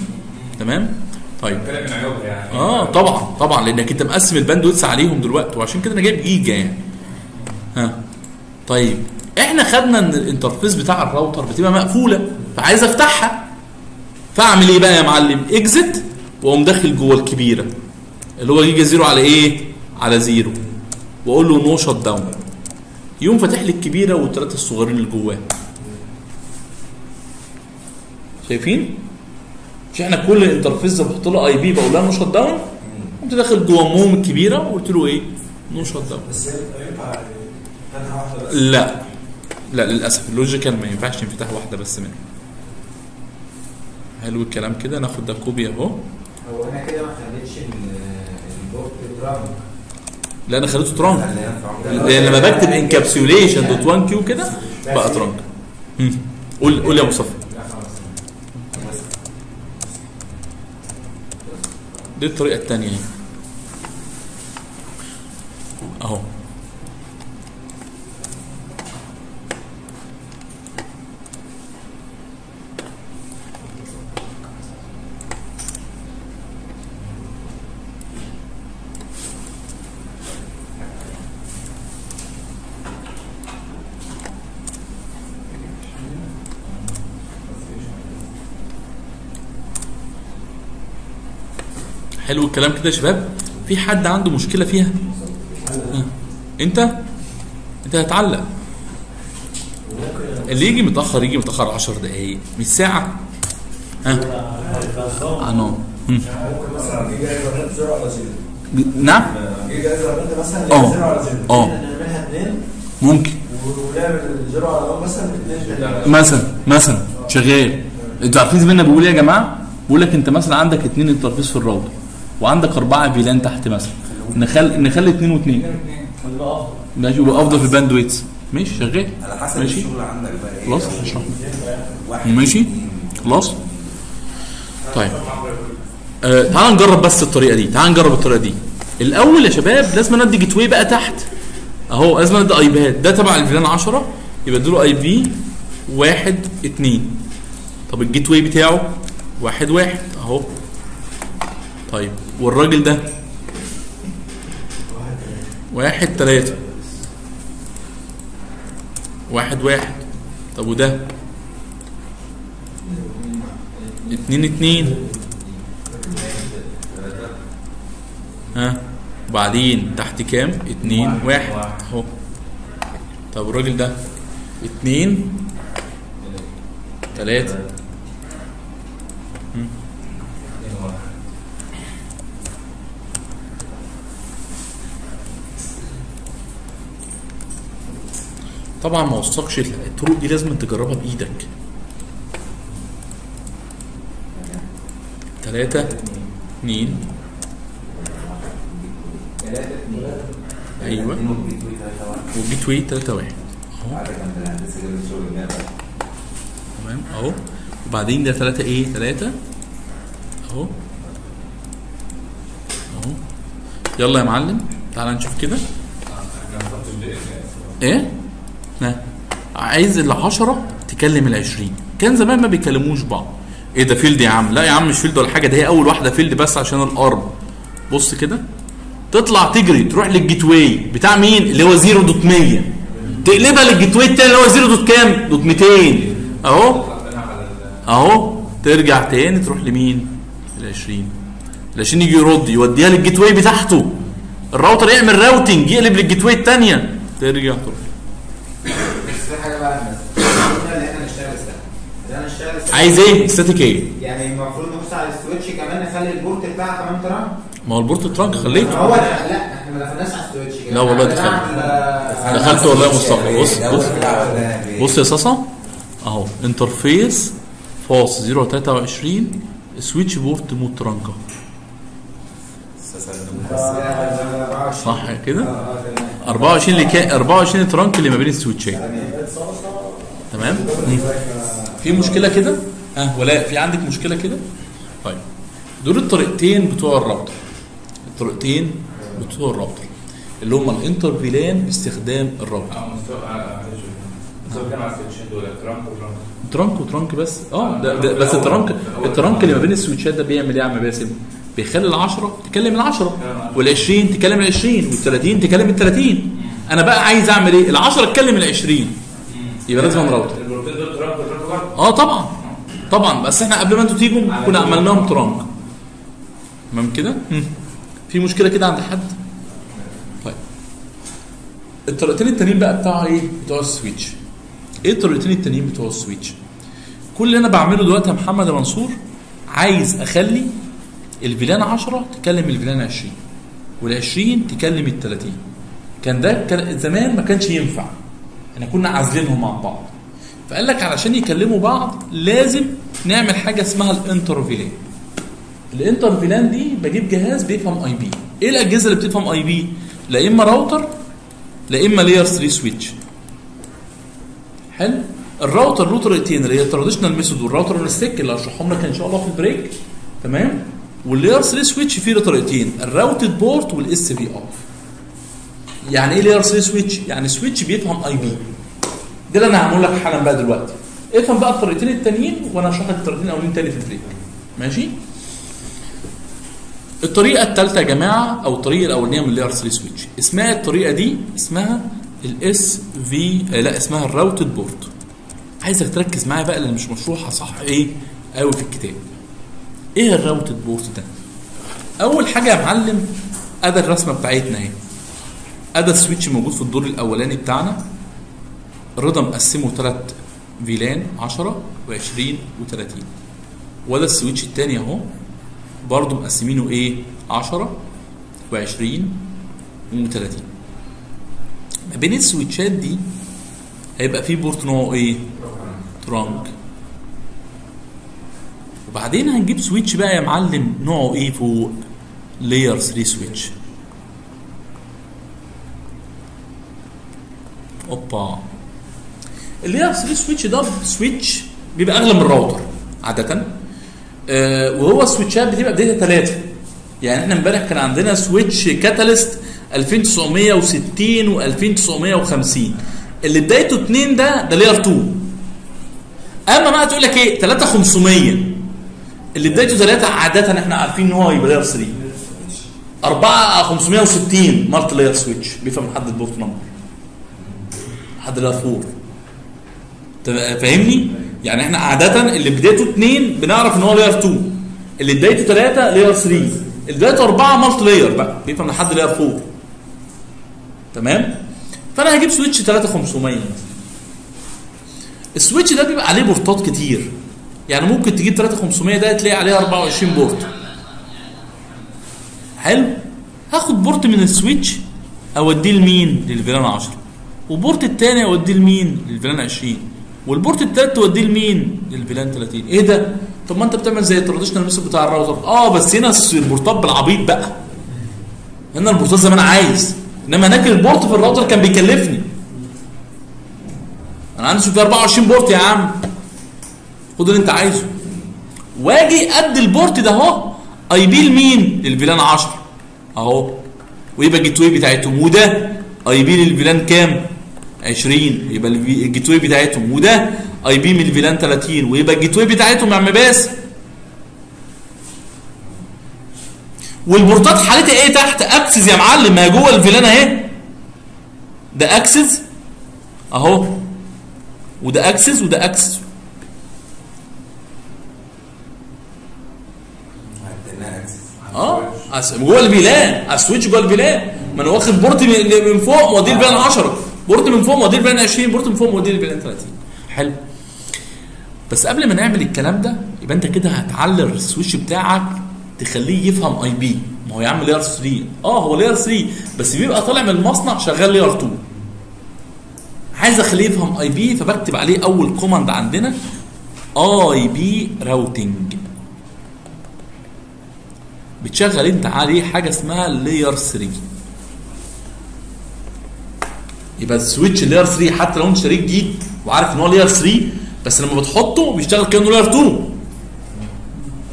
تمام؟ طيب. يعني. آه طبعا طبعا لأنك أنت مقسم ال bandwidth عليهم دلوقتي وعشان كده أنا جايب جيجا يعني ها. طيب. إحنا خدنا ان ال interface بتاع الراوتر بتبقى مقفولة فعايز أفتحها. فأعمل إيه بقى يا معلم؟ exit وأقوم داخل جوه الكبيرة اللي هو giga zero على إيه؟ على zero. وأقول له no shutdown يقوم فاتح لي الكبيرة والثلاثه الصغيرين اللي جواها شايفين؟ مش إحنا كل interface بحط له IP بقول لها no shutdown قمت داخل جوه امهم الكبيرة وقلت له إيه؟ no shutdown بس لا. لا للأسف. ال logical ما ينفعش انفتاح واحدة بس منه حلو الكلام كده. ناخد ده copy أهو. هو أنا كده ما خليتش ال- ال port trunk لا أنا خليته trunk. لأن لما بكتب encapsulation dot 1 Q كده بقى trunk. قول قول يا مصطفى دي الطريقة الثانية اهي اهو حلو الكلام كده يا شباب. في حد عنده مشكلة فيها؟ ها. انت؟ انت هتعلق. اللي يجي متأخر يجي متأخر 10 دقايق مش ساعة. ها؟ زيرو نعم؟ آه. آه. ممكن. مثلا مثلا شغال. أنتوا عارفين زميلنا بيقول إيه يا جماعة؟ بيقول لك أنت مثلا عندك اثنين interface في الراوتر. وعندك أربعة VLAN تحت مثلا. نخل نخلي اثنين واثنين ماشي يبقى أفضل في ال bandwidth ماشي شغال. على حسب ماشي. الشغل عندك بقى. إيه؟ خلاص ماشي. خلاص. طيب. آه تعال نجرب بس الطريقة دي. تعال نجرب الطريقة دي. الأول يا شباب لازم ندي gateway بقى تحت. أهو لازم ندي IP ده تبع ال VLAN 10 يبقى اديله IP واحد اتنين. طب ال gateway بتاعه؟ واحد واحد. أهو. طيب. والراجل ده واحد تلاتة. واحد واحد. طب وده؟ اتنين اتنين. ها؟ وبعدين تحت كام؟ اتنين واحد. اهو. طب الراجل ده؟ اتنين. تلاتة مم. طبعا ما وثقش الطرق دي لازم تجربها بإيدك. تلاتة اتنين. أيوه. وال gateway تلاتة واحد. اهو تمام أهو. وبعدين ده تلاتة إيه؟ تلاتة. أهو. أهو. يلا يا معلم تعال نشوف كده. إيه؟ عايز العشرة تكلم العشرين. كان زمان ما بيكلموش بعض. إيه ده failed يا عم؟ لا يا عم مش failed ولا حاجة ده هي أول واحدة failed بس عشان ال ARP بص كده. تطلع تجري تروح لل gateway بتاع مين؟ اللي هو 0 dot 100 تقلبها لل gateway التاني اللي هو 0 dot كام؟ dot 200 أهو. أهو. ترجع تاني تروح لمين؟ ال 20 ال 20 يجي يرد يوديها لل gateway بتاعته. الراوتر يعمل routing يقلب لل gateway الثانية ترجع تروح بس في حاجة بقى الناس قلنا ان إحنا نشتغل سهل اللي أنا عايز إيه؟ static إيه؟ يعني المفروض نبص على ال switch كمان نخلي ال port بتاعها كمان trunk. ما هو ال port trunk خليته. هو لا إحنا ما دخلناش على ال switch لا والله دخلت. دخلت والله يا مصطفى. بص بص؟ بص يا صاصا اهو interface fast 023 switchport mode trunk صح كده؟ 24 اللي كان 24 ال trunk اللي ما بين السويتشين. تمام. في مشكلة كده؟ ها ولا في عندك مشكلة كده؟ طيب. دول الطريقتين بتوع الراوتر الطريقتين بتوع الراوتر اللي هم ال inter VLAN باستخدام trunk و trunk. trunk و trunk بس. آه ده, ده بس ال trunk ال trunk اللي ما بين السويتشات ده بيعمل إيه يا عم باسم؟ بيخلي ال10 تكلم ال10 وال20 تكلم ال20 وال30 تكلم ال30 أنا بقى عايز أعمل إيه؟ ال10 اتكلم ال20 يبقى لازم راوتر البروتين دول trunk و trunk برضه آه طبعا. طبعا. بس إحنا قبل ما أنتوا تيجوا كنا عملناهم trunk تمام كده؟ في مشكلة كده عند حد؟ طيب. الطريقتين التانيين بقى بتاع إيه؟ بتوع ال switch. إيه الطريقتين التانيين بتوع ال switch؟ كل اللي أنا بعمله دلوقتي يا محمد منصور عايز أخلي ال VLAN 10 تكلم ال VLAN 20 وال20 تكلم ال 30 كان ده كان زمان ما كانش ينفع. إحنا كنا عازلينهم عن بعض. فقال لك علشان يكلموا بعض لازم نعمل حاجة اسمها ال inter-VLAN ال inter-VLAN دي بجيب جهاز بيفهم IP إيه الأجهزة اللي بتفهم IP لا إما راوتر لا إما layer 3 switch. حلو؟ الراوتر له طريقتين اللي هي التراديشنال ميثود والراوتر والستيك اللي هشرحهم لك إن شاء الله في ال break. تمام؟ وال layer 3 switch فيه طريقتين ال routed port وال SVI يعني إيه layer 3 switch؟ يعني switch بيفهم IP ده اللي أنا هعمل لك حالا بقى دلوقتي. إفهم بقى الطريقتين التانيين وأنا هشرح لك الطريقتين الأولين تاني في ال break ماشي؟ الطريقة الثالثه يا جماعة أو الطريقة الأولانية من ال layer 3 switch اسمها الطريقة دي اسمها ال SVI لا اسمها ال routed port عايزك تركز معايا بقى لأن مش مشروحة صح إيه؟ قوي في الكتاب. إيه ال routed port ده؟ أول حاجة يا معلم ادي الرسمة بتاعتنا اهي ادي ال switch موجود في الدور الأولاني بتاعنا. برضه مقسمه ثلاث VLAN 10 و20 و30 وده ال switch الثاني اهو برضه مقسمينه إيه؟ 10 و20 و30 ما بين ال switchات دي هيبقى في port نوعه إيه؟ trunk. وبعدين هنجيب switch بقى يا معلم نوعه إيه فوق؟ layer 3 switch. اوبا. ال layer 3 switch ده switch بيبقى أغلى من الراوتر عادة. آه وهو ال switchات بتبقى بدايتها ثلاثة يعني إحنا امبارح كان عندنا switch Catalyst 2960 و2950 اللي بدايته 2 ده ده layer 2 أما بقى تقول لك إيه؟ 3500 اللي بدايته 3 عادة إحنا عارفين إن هو يبقى layer 3 4 560 multilayer switch بيفهم لحد ال port number. لحد layer 4 انت فاهمني؟ يعني إحنا عادة اللي بدايته 2 بنعرف إن هو layer 2 اللي بدايته 3 layer 3 اللي بدايته 4 multilayer بقى. بيفهم لحد layer 4 تمام؟ فأنا هجيب switch 3500 مثلا ال switch ده بيبقى عليه portات كتير. يعني ممكن تجيب 3500 ده تلاقي عليه 24 port. حلو؟ هاخد port من ال switch أوديه لمين؟ لل VLAN 10 و port التاني أوديه لمين؟ لل VLAN 20 وال port التالت توديه لمين؟ لل VLAN 30 إيه ده؟ طب ما انت بتعمل زي ال traditional method بتاع الراوتر. آه بس هنا ال portات بالعبيط بقى. هنا ال portات زي ما أنا عايز. انما هناك ال port في الراوتر كان بيكلفني. أنا عندي في 24 port يا عم. خد اللي انت عايزه. واجي واخد ال port ده اهو. IP لمين؟ لل VLAN 10 اهو. ويبقى ال gateway بتاعتهم. وده IP لل VLAN كام؟ 20 يبقى ال gateway بتاعتهم. وده IP من ال VLAN 30 ويبقى ال gateway بتاعتهم يا عم باسم وال portات حالتها إيه تحت؟ access يا معلم ما جوه ال VLAN اهي. ده access اهو. وده access وده access آه جوه ال VLAN ال switch جوه ال VLAN. ما أنا واخد port من فوق موديه لل VLAN 10 port من فوق موديه لل VLAN 20 port من فوق موديه لل VLAN 30 حلو. بس قبل ما نعمل الكلام ده يبقى انت كده هتعلي ال switch بتاعك تخليه يفهم IP ما هو يا عم layer 3 آه هو layer 3 بس بيبقى طالع من المصنع شغال layer 2 عايز أخليه يفهم IP فبكتب عليه أول command عندنا IP routing بتشغل انت عليه حاجة اسمها layer 3 يبقى ال switch layer 3 حتى لو انت شاريه جديد وعارف إن هو layer 3 بس لما بتحطه بيشتغل كأنه layer 2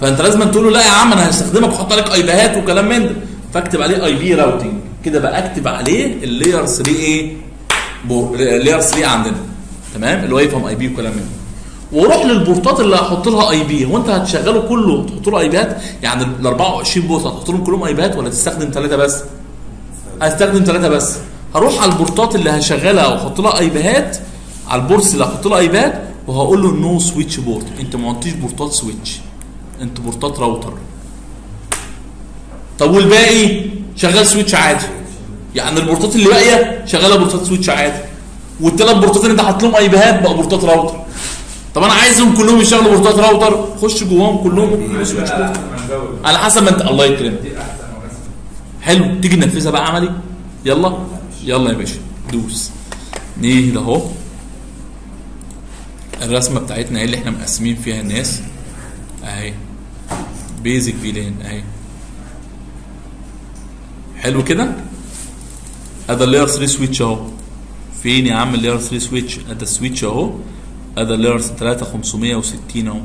فأنت لازم تقول له لا يا عم أنا هستخدمك وأحط عليك IPهات وكلام من ده. فاكتب عليه IP routing كده بقى أكتب عليه ال layer 3 إيه layer 3 عندنا. تمام؟ اللي هو يفهم IP وكلام من ده. وأروح لل portات اللي هحط لها IP هو أنت هتشغله كله تحط له IPات يعني ال 24 port هتحط لهم كلهم IPات ولا تستخدم ثلاثة بس؟ هستخدم ثلاثة بس. هروح على ال portات اللي هشغلها وأحط لها IPات على ال ports اللي هحط لها IP ات وهقول له no switchport انت ما عنديش portات switch انت portات router طب والباقي؟ شغال switch عادي. يعني ال portات اللي باقية شغالة portات switch عادي. والثلاث portات اللي انت حاطط لهم IPهات بقى portات router طب أنا عايزهم كلهم يشتغلوا portات router خش جواهم كلهم switchport على حسب ما انت الله يكرمك. حلو. تيجي ننفذها بقى عملي. يلا. يلا يا باشا دوس. نهدى اهو. الرسمة بتاعتنا اللي إحنا مقسمين فيها الناس. اهي. بيزك فيلان اهي. حلو كده؟ هذا اللاير 3 سويتش اهو. فين يا عم اللاير 3 سويتش هذا السويتش اهو. هذا اللاير 3 560 اهو.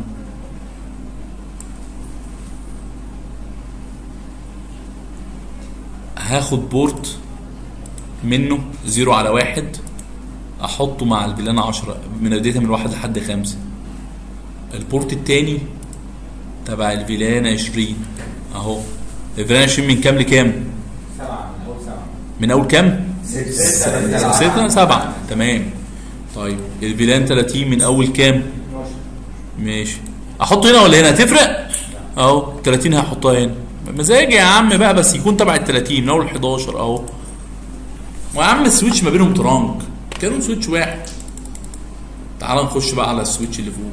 هاخد بورت منه زيرو على واحد أحطه مع الفيلان 10 من بدايتها من واحد لحد خمسة ال port التاني تبع ال VLAN 20 أهو ال VLAN 20 من كام لكام؟ سبعة من أول كام؟ ستة ستة سبعة تمام طيب ال VLAN 30 من أول كام؟ ماشي أحطه هنا ولا هنا هتفرق؟ أهو 30 هحطها هنا مزاجي يا عم بقى بس يكون تبع ال 30 من أول 11 أهو ويا عم ال switch ما بينهم trunk. كانوا switch واحد. تعال نخش بقى على ال switch اللي فوق.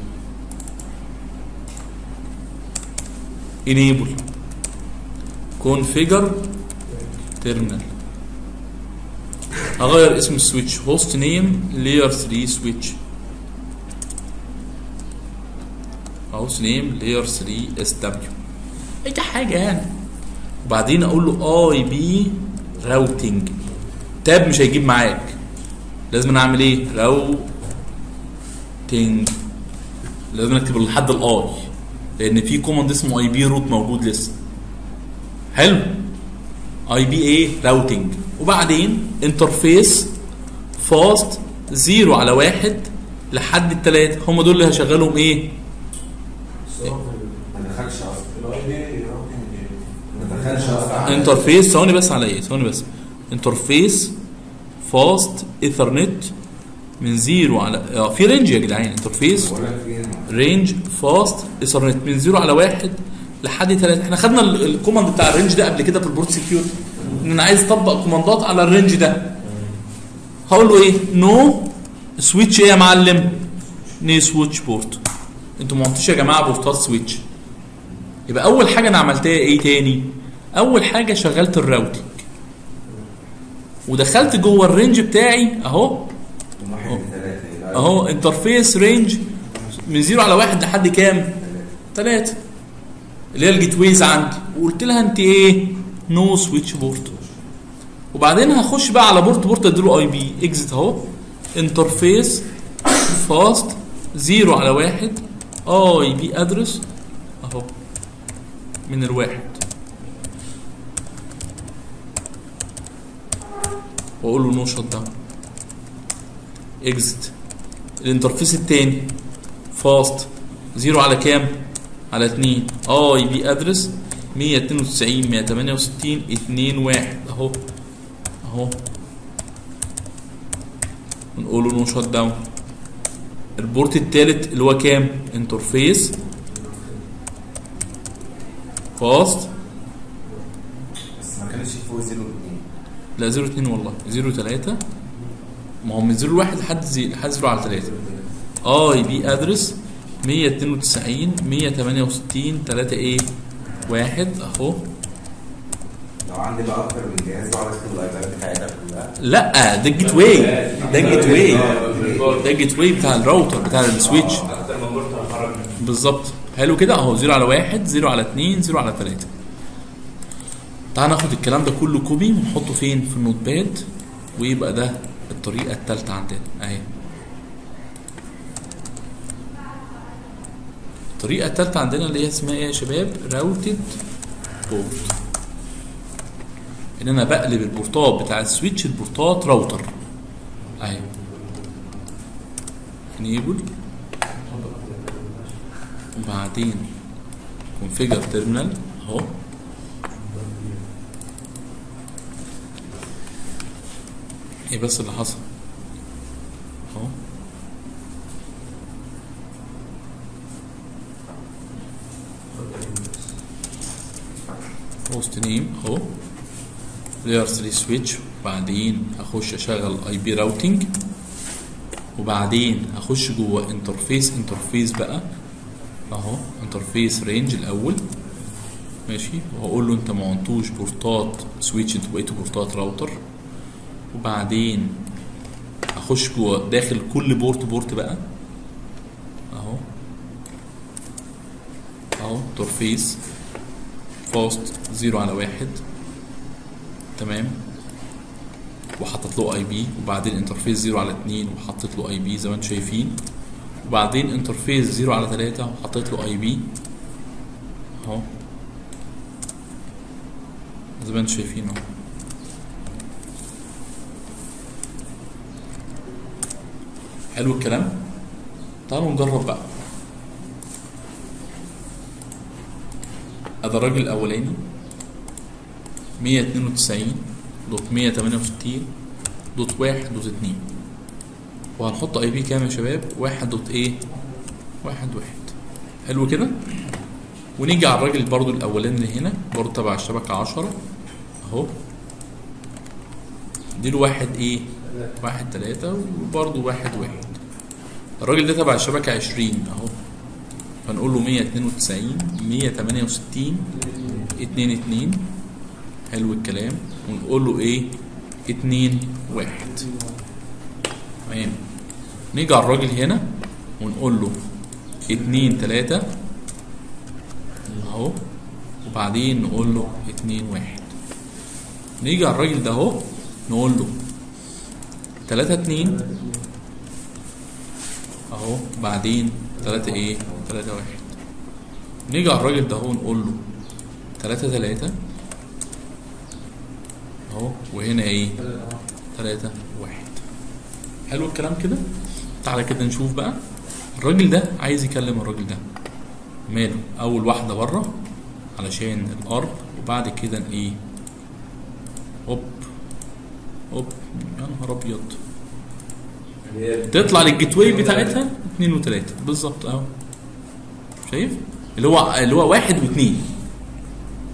Enable. Configure. Terminal. اغير اسم ال switch. hostname layer 3 switch hostname layer 3 SW أي حاجة يعني. وبعدين أقول له IP routing tab مش هيجيب معاك. لازم أنا أعمل إيه؟ routing لازم أكتب لحد الآي. لأن في command اسمه IP route موجود لسه. حلو. IP إيه routing وبعدين interface fast zero على واحد لحد التلاتة. هم دول اللي هشغلهم إيه؟ ما دخلش أصلا. ما دخلش أصلا interface ثواني بس على إيه ثواني بس. interface fast ethernet من zero على آه في range يا جدعان interface range fast ethernet من zero على واحد لحد ثلاثة إحنا خدنا ال- ال command بتاع ال range ده قبل كده في ال port security إن أنا عايز أطبق كوماندات على ال range ده. هقول له إيه؟ no. switch إيه يا معلم؟ no switchport. أنتوا ما عملتوش يا جماعة بورتات switch. يبقى أول حاجة أنا عملتها إيه تاني؟ أول حاجة شغلت ال routing ودخلت جوه ال range بتاعي اهو. اهو interface range من zero على واحد لحد كام؟ ثلاثة اللي هي ال gateways عندي. وقلت لها انت إيه؟ no switchport وبعدين هخش بقى على port port اديله IP exit اهو. interface fast zero على واحد. IP address اهو. من الواحد. واقول له no shutdown exit ال interface التاني. fast zero على كام؟ على 2 IP address 192 168 2 1 أهو. أهو. ونقول له no shutdown ال port التالت اللي هو كام؟ interface. fast بس ما كانش فوق zero اتنين لا 0 2 والله. 0 3 ما هو من 0 1 لحد لحد 0 على 3 IP address 192 168 3 إيه؟ واحد. أهو. لو عندي بقى أكتر من جهاز بقعد أكتب ال IPات بتاعتها كلها. لا ده ال gateway ده ال gateway ده ال gateway بتاع الراوتر بتاع ال switch. هخرج منه. بالظبط. حلو كده؟ أهو 0 على 1 0 على 2 0 على 3 تعال ناخد الكلام ده كله copy ونحطه فين؟ في ال Notepad ويبقى ده الطريقة الثالثه عندنا. أهي. الطريقة الثالثه عندنا اللي هي اسمها إيه يا شباب؟ routed port إن أنا بقلب البورتات بتاع ال switch البورتات راوتر أهي. enable وبعدين configure terminal أهو. إيه بس اللي حصل؟ أهو. hostname أهو. layer 3 switch وبعدين أخش أشغل IP routing وبعدين أخش جوه interface interface بقى. أهو interface range الأول. ماشي؟ وهقول له أنت ما عدتوش بورتات switch أنتوا بقيتوا بورتات راوتر وبعدين أخش جوه داخل كل port port بقى. أهو. أهو interface fast zero على واحد. تمام. وحطت له IP وبعدين interface zero على اتنين. وحطيت له IP زي ما أنتم شايفين. وبعدين interface zero على تلاتة. وحطيت له IP أهو. زي ما أنتم شايفين أهو. حلو الكلام. تعالوا نجرب بقى. ادي الراجل الأولاني 192 دوت 168 دوت 1 دوت 2 وهنحط اي بي كام يا شباب؟ 1 دوت إيه؟ 1 1 حلو كده؟ ونيجي على الراجل برضو الأولاني اللي هنا برضو تبع الشبكة 10 أهو. اديله واحد إيه؟ واحد تلاتة وبرضو واحد واحد. الراجل ده تبع الشبكة 20 أهو. فنقول له 192 168 2 2 حلو الكلام. ونقول له إيه؟ 2 1 تمام. نيجي على الراجل هنا ونقول له 2 3 أهو. وبعدين نقول له 2 1 نيجي على الراجل ده أهو نقول له 3 2 اهو بعدين 3 إيه 3 1 نيجي على الراجل ده اهو نقول له 3 3 اهو وهنا إيه 3 1 حلو الكلام كده؟ تعالى كده نشوف بقى. الراجل ده عايز يكلم الراجل ده. ماله؟ أول واحدة بره علشان الأرض وبعد كده إيه؟ هوب. هوب يا نهار أبيض. تطلع لل gateway بتاعتها؟ اثنين وثلاثة بالظبط أهو. شايف؟ اللي هو اللي هو واحد واثنين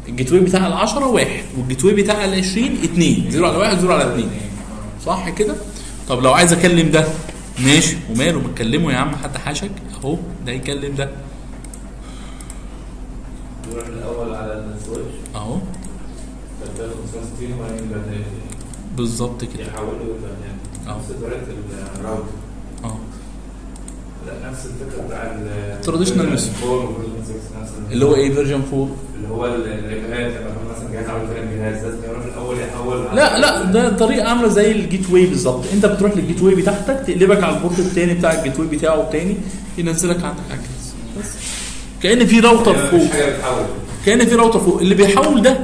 ال gateway بتاع العشرة واحد وال gateway بتاع العشرين اثنين zero على واحد zero على اثنين صح كده؟ طب لو عايز أكلم ده. ماشي. وماله بتكلمه يا عم حد حاشك. أهو ده يكلم ده. يروح الأول على ال switch. أهو. 3560 وبعدين يبقى بالظبط كده. يحوله يبقى أهو. نفس طريقة ال- راوتر آه. لا نفس الفكرة بتاع ال Traditional version 4 و version 6 نفس ال- اللي هو إيه version 4 اللي هو ال- الجهاز مثلا جهاز عامل فين الجهاز لازم الأول يحول لا لا ده طريقة عاملة زي ال gateway بالظبط أنت بتروح لل gateway بتاعتك تقلبك على ال port التاني بتاع ال gateway بتاعه التاني ينزلك عندك على الجهاز بس. كأن في راوتر يعني فوق. كأن في راوتر فوق. اللي بيحول ده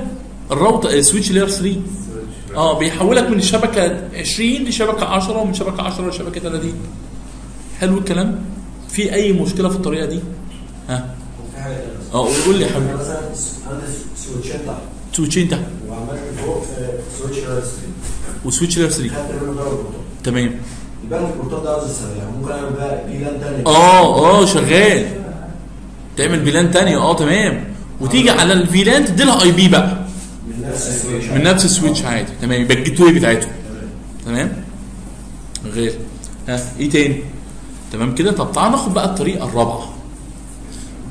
ال router ال switch layer 3 آه بيحولك من الشبكه 20 لشبكة 10 ومن شبكة 10 لشبكة 30 حلو الكلام؟ في أي مشكلة في الطريقة دي؟ ها؟ آه قول لي يا حبيبي. مثلا عندي سويتشين تحت سويتشين تحت وعمال فوق switch و switch layer 3 خدت منه ضرب البورتات تمام. يبقى البورتات ده عاوز ممكن اعمل بقى VLAN تاني آه آه شغال. تعمل VLAN تانية آه تمام. وتيجي على ال VLAN تدي لها IP بقى. من نفس ال switch عادي تمام يبقى ال gateway بتاعتهم. تمام؟ غير. ها إيه تاني؟ تمام كده؟ طب تعال ناخد بقى الطريقة الرابعة.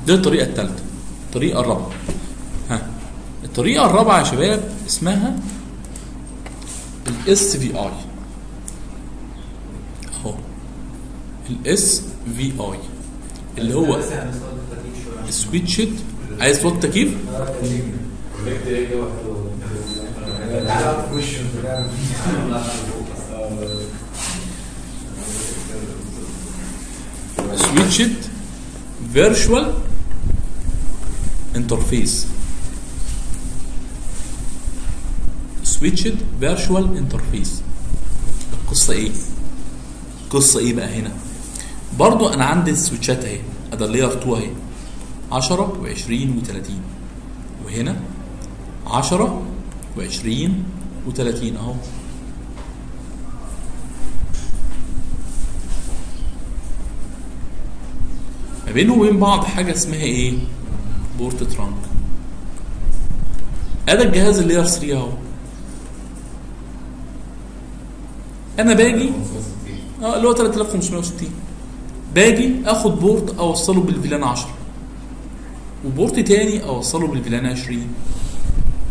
دي الطريقة الثالثه الطريقة الرابعة. ها الطريقة الرابعة يا شباب اسمها ال SVI أهو. ال SVI اللي هو. Switched عايز صوت تكييف كونكت إيه لوحده تعالى في وشه بتاع switched virtual. Interface. Switched virtual interface. القصة إيه؟ القصة إيه بقى هنا؟ برضو أنا عندي السويتشات أهي. أدي ال layer 2 أهي. 10 و20 و30 وهنا 10 و20 و30 أهو. ما بينه وبين بعض حاجة اسمها إيه؟ Port trunk. ادي الجهاز اللي 3 أهو. أنا باجي آه اللي هو 3560 باجي آخد port أوصله بال VLAN 10 و port تاني أوصله بال VLAN 20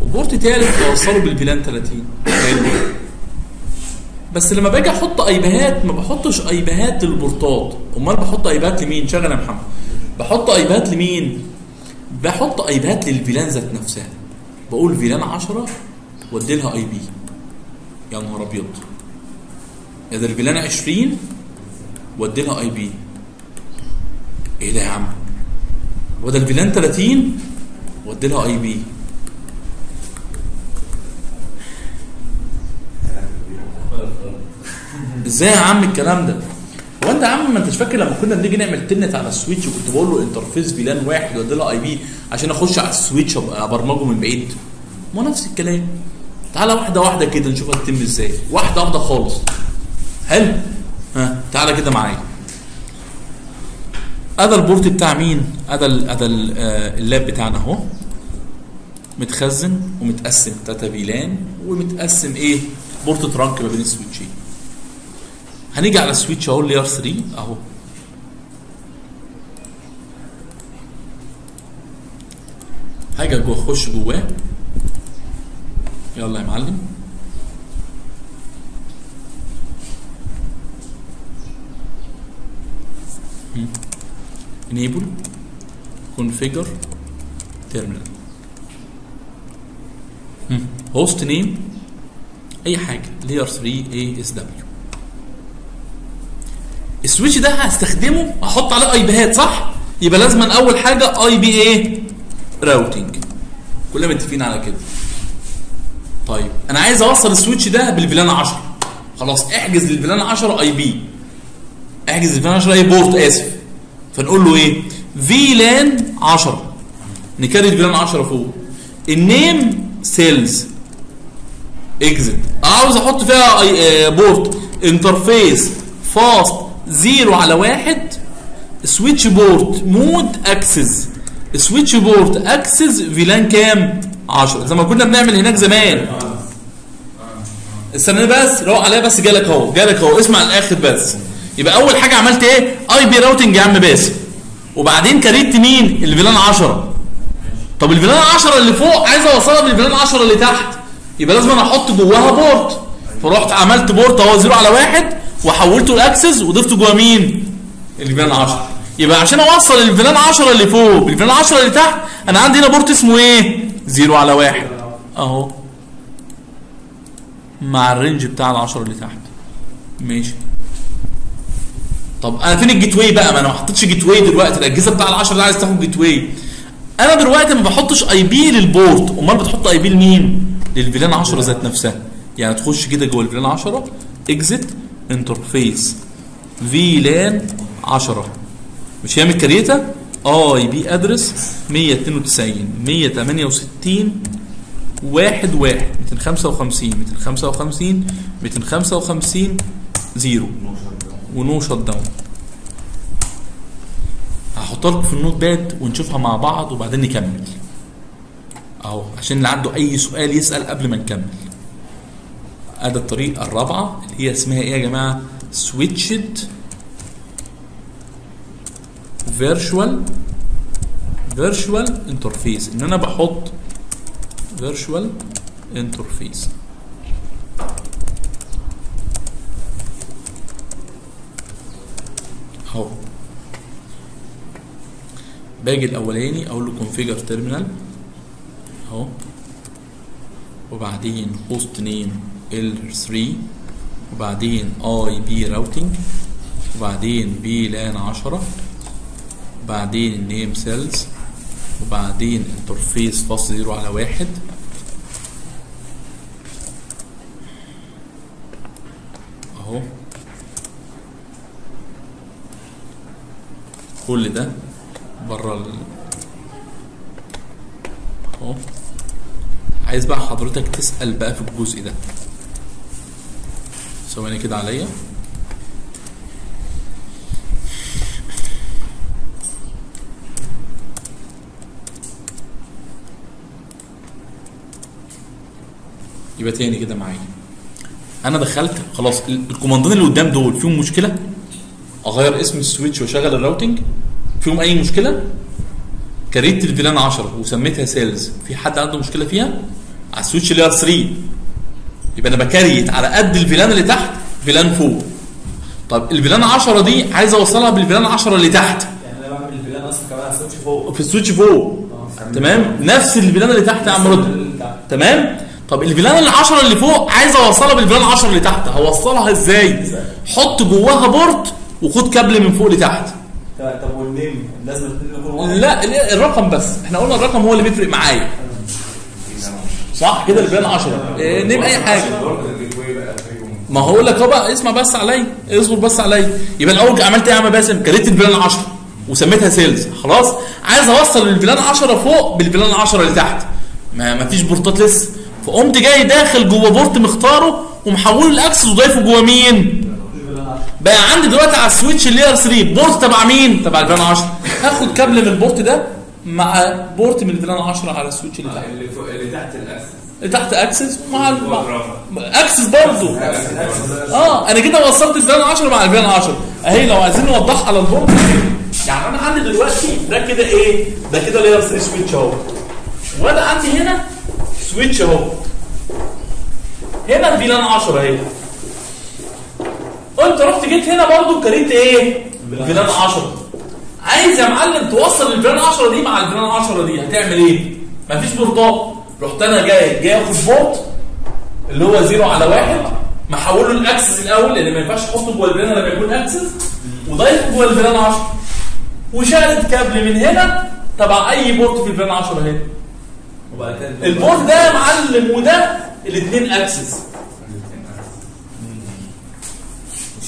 و port تالت اوصله بال VLAN 30 حلو بس لما باجي أحط ايباهات ما بحطش ايباهات للبورتات. امال بحط ايباهات لمين؟ شغل يا محمد. بحط ايباهات لمين؟ بحط ايباهات لل VLAN ذات نفسها. بقول VLAN 10 وادي لها IP. يا نهار أبيض. يا ده ال VLAN 20 وادي لها IP. إيه ده يا عم؟ وده ال VLAN 30 وادي لها IP. إزاي يا عم الكلام ده؟ هو انت يا عم ما انتش فاكر لما كنا بنيجي نعمل telnet على ال switch وكنت بقول له interface VLAN واحد وادي له IP عشان اخش على السويتش ابرمجه من بعيد؟ ما نفس الكلام. تعالى واحدة واحدة كده نشوفها تتم إزاي. واحدة واحدة خالص. حلو. ها تعالى كده معايا. ادي البورت بتاع مين؟ ادي ال- آه، اللاب بتاعنا أهو. متخزن ومتقسم. تاتا فيلان ومتقسم إيه؟ بورت ترانك ما بين السويتشين. هنيجي على السويتش أهو اللي ار 3 أهو. حاجة جوه اخش جواه يلا يا معلم. Enable. Configure. Terminal. Hostname أي حاجة. Layer 3 SW ال switch ده هستخدمه؟ أحط عليه اي بيهات صح؟ يبقى لازم أول حاجة IP إيه routing. كلنا متفقين على كده. طيب أنا عايز أوصل ال switch ده بال VLAN 10 خلاص احجز لل VLAN 10 IP. احجز لل VLAN 10 آي port آسف. فنقول له إيه؟ VLAN 10 نكريت ال VLAN 10 فوق. ال name sales exit عاوز أحط فيها آه، port. Interface Fast zero على واحد. switchport mode access switchport access VLAN كام؟ 10 زي ما كنا بنعمل هناك زمان. استنى بس. روق عليها بس جالك اهو. جالك اهو. اسمع الآخر بس. يبقى أول حاجة عملت إيه؟ IP routing يا عم باسم. وبعدين create مين؟ ال VLAN 10 طب ال VLAN 10 اللي فوق عايز أوصلها بال VLAN 10 اللي تحت. يبقى لازم أنا أحط جواها port فرحت عملت port أهو 0 على واحد. وحولته ل access وضفته جوا مين؟ ال VLAN 10 يبقى عشان أوصل ال VLAN 10 اللي فوق بال VLAN 10 اللي تحت أنا عندي هنا port اسمه إيه؟ 0 على واحد. أهو. مع ال range بتاع ال 10 اللي تحت. ماشي. طب أنا فين ال gateway بقى؟ ما أنا ما حطيتش gateway دلوقتي. الاجهزه بتاع ال 10 ده عايز تاخد gateway. أنا دلوقتي ما بحطش IP لل port. أمال بتحط IP لمين؟ لل VLAN 10 ذات نفسها. يعني تخش كده جوه ال VLAN 10 exit interface. VLAN 10 مش هي متكريته IP address 192 168 واحد واحد. 255 255 255 zero. و no shutdown. هحطها لكم في ال Notepad ونشوفها مع بعض وبعدين نكمل. أهو عشان اللي عنده أي سؤال يسأل قبل ما نكمل. ادي الطريقة الرابعة اللي هي اسمها إيه يا جماعة؟ Switched virtual virtual interface إن أنا بحط virtual interface أهو. باجي الأولاني أقول له configure terminal. أهو. وبعدين host name. L3 وبعدين ip routing وبعدين VLAN 10 وبعدين name sales وبعدين interface fast zero على واحد. أهو. كل ده بره ال أهو. عايز بقى حضرتك تسأل بقى في الجزء ده. ثواني كده عليا. يبقى تاني كده معايا. أنا دخلت خلاص ال- ال command ين اللي قدام دول فيهم مشكلة؟ أغير اسم ال switch وأشغل ال routing. فيهم أي مشكلة؟ create ال VLAN 10 وسميتها sales. في حد عنده مشكلة فيها؟ على ال switch ال layer 3 يبقى أنا ب create على قد ال VLAN اللي تحت VLAN فوق. طب ال VLAN 10 دي عايز أوصلها بال VLAN 10 اللي تحت. يعني أنا بعمل ال VLAN أصلا كمان على ال switch فوق. في ال switch فوق. تمام؟ نفس ال VLAN اللي تحت يا عم رد. تمام؟ طب ال VLAN العشرة اللي فوق عايز أوصلها بال VLAN العشرة اللي تحت. هوصلها إزاي؟ حط جواها port وخد كابل من فوق لتحت طب وال name؟ لازم الاثنين يكونوا لا ال- الرقم بس. إحنا قلنا الرقم هو اللي بيفرق معايا. صح كده ال VLAN 10 إيه name أي حاجة. ما هقول لك اهو بقى اسمع بس عليا اصبر بس عليا. يبقى الأول عملت إيه يا عم باسم؟ create ال VLAN 10 وسميتها sales. خلاص؟ عايز أوصل ال VLAN 10 فوق بال VLAN 10 اللي تحت. ما ما فيش بورتات لسه. فقمت جاي داخل جوه port مختاره ومحوله ل access وضايفه جوه مين؟ بقى عندي دلوقتي على ال switch ال layer 3 port تبع مين؟ تبع ال VLAN 10 هاخد كابل من ال port ده مع port من ال VLAN 10 على ال switch اللي تحت. اللي فوق اللي تحت ال access اللي تحت access مع. access برضه آه أنا كده وصلت ال VLAN 10 مع ال VLAN 10 أهي لو عايزين نوضحها على ال board يعني أنا عندي دلوقتي ده كده إيه؟ ده كده layer 3 switch أهو. وأنا عندي هنا switch أهو. هنا ال VLAN 10 أهي. وانت رحت جيت هنا برضو create إيه؟ VLAN 10 عايز يا معلم توصل ال VLAN 10 دي مع ال VLAN 10 دي هتعمل إيه؟ مفيش بورتات رحت أنا جاي جاي أخد port اللي هو zero على واحد محوله ل access الأول لأن ما ينفعش أحطه جوه ال VLAN لما يكون access وضايفه جوه ال VLAN 10 وشادد كابل من هنا تبع أي port في ال VLAN 10 هنا. وبعد كده ال port ده يا معلم وده الاثنين access.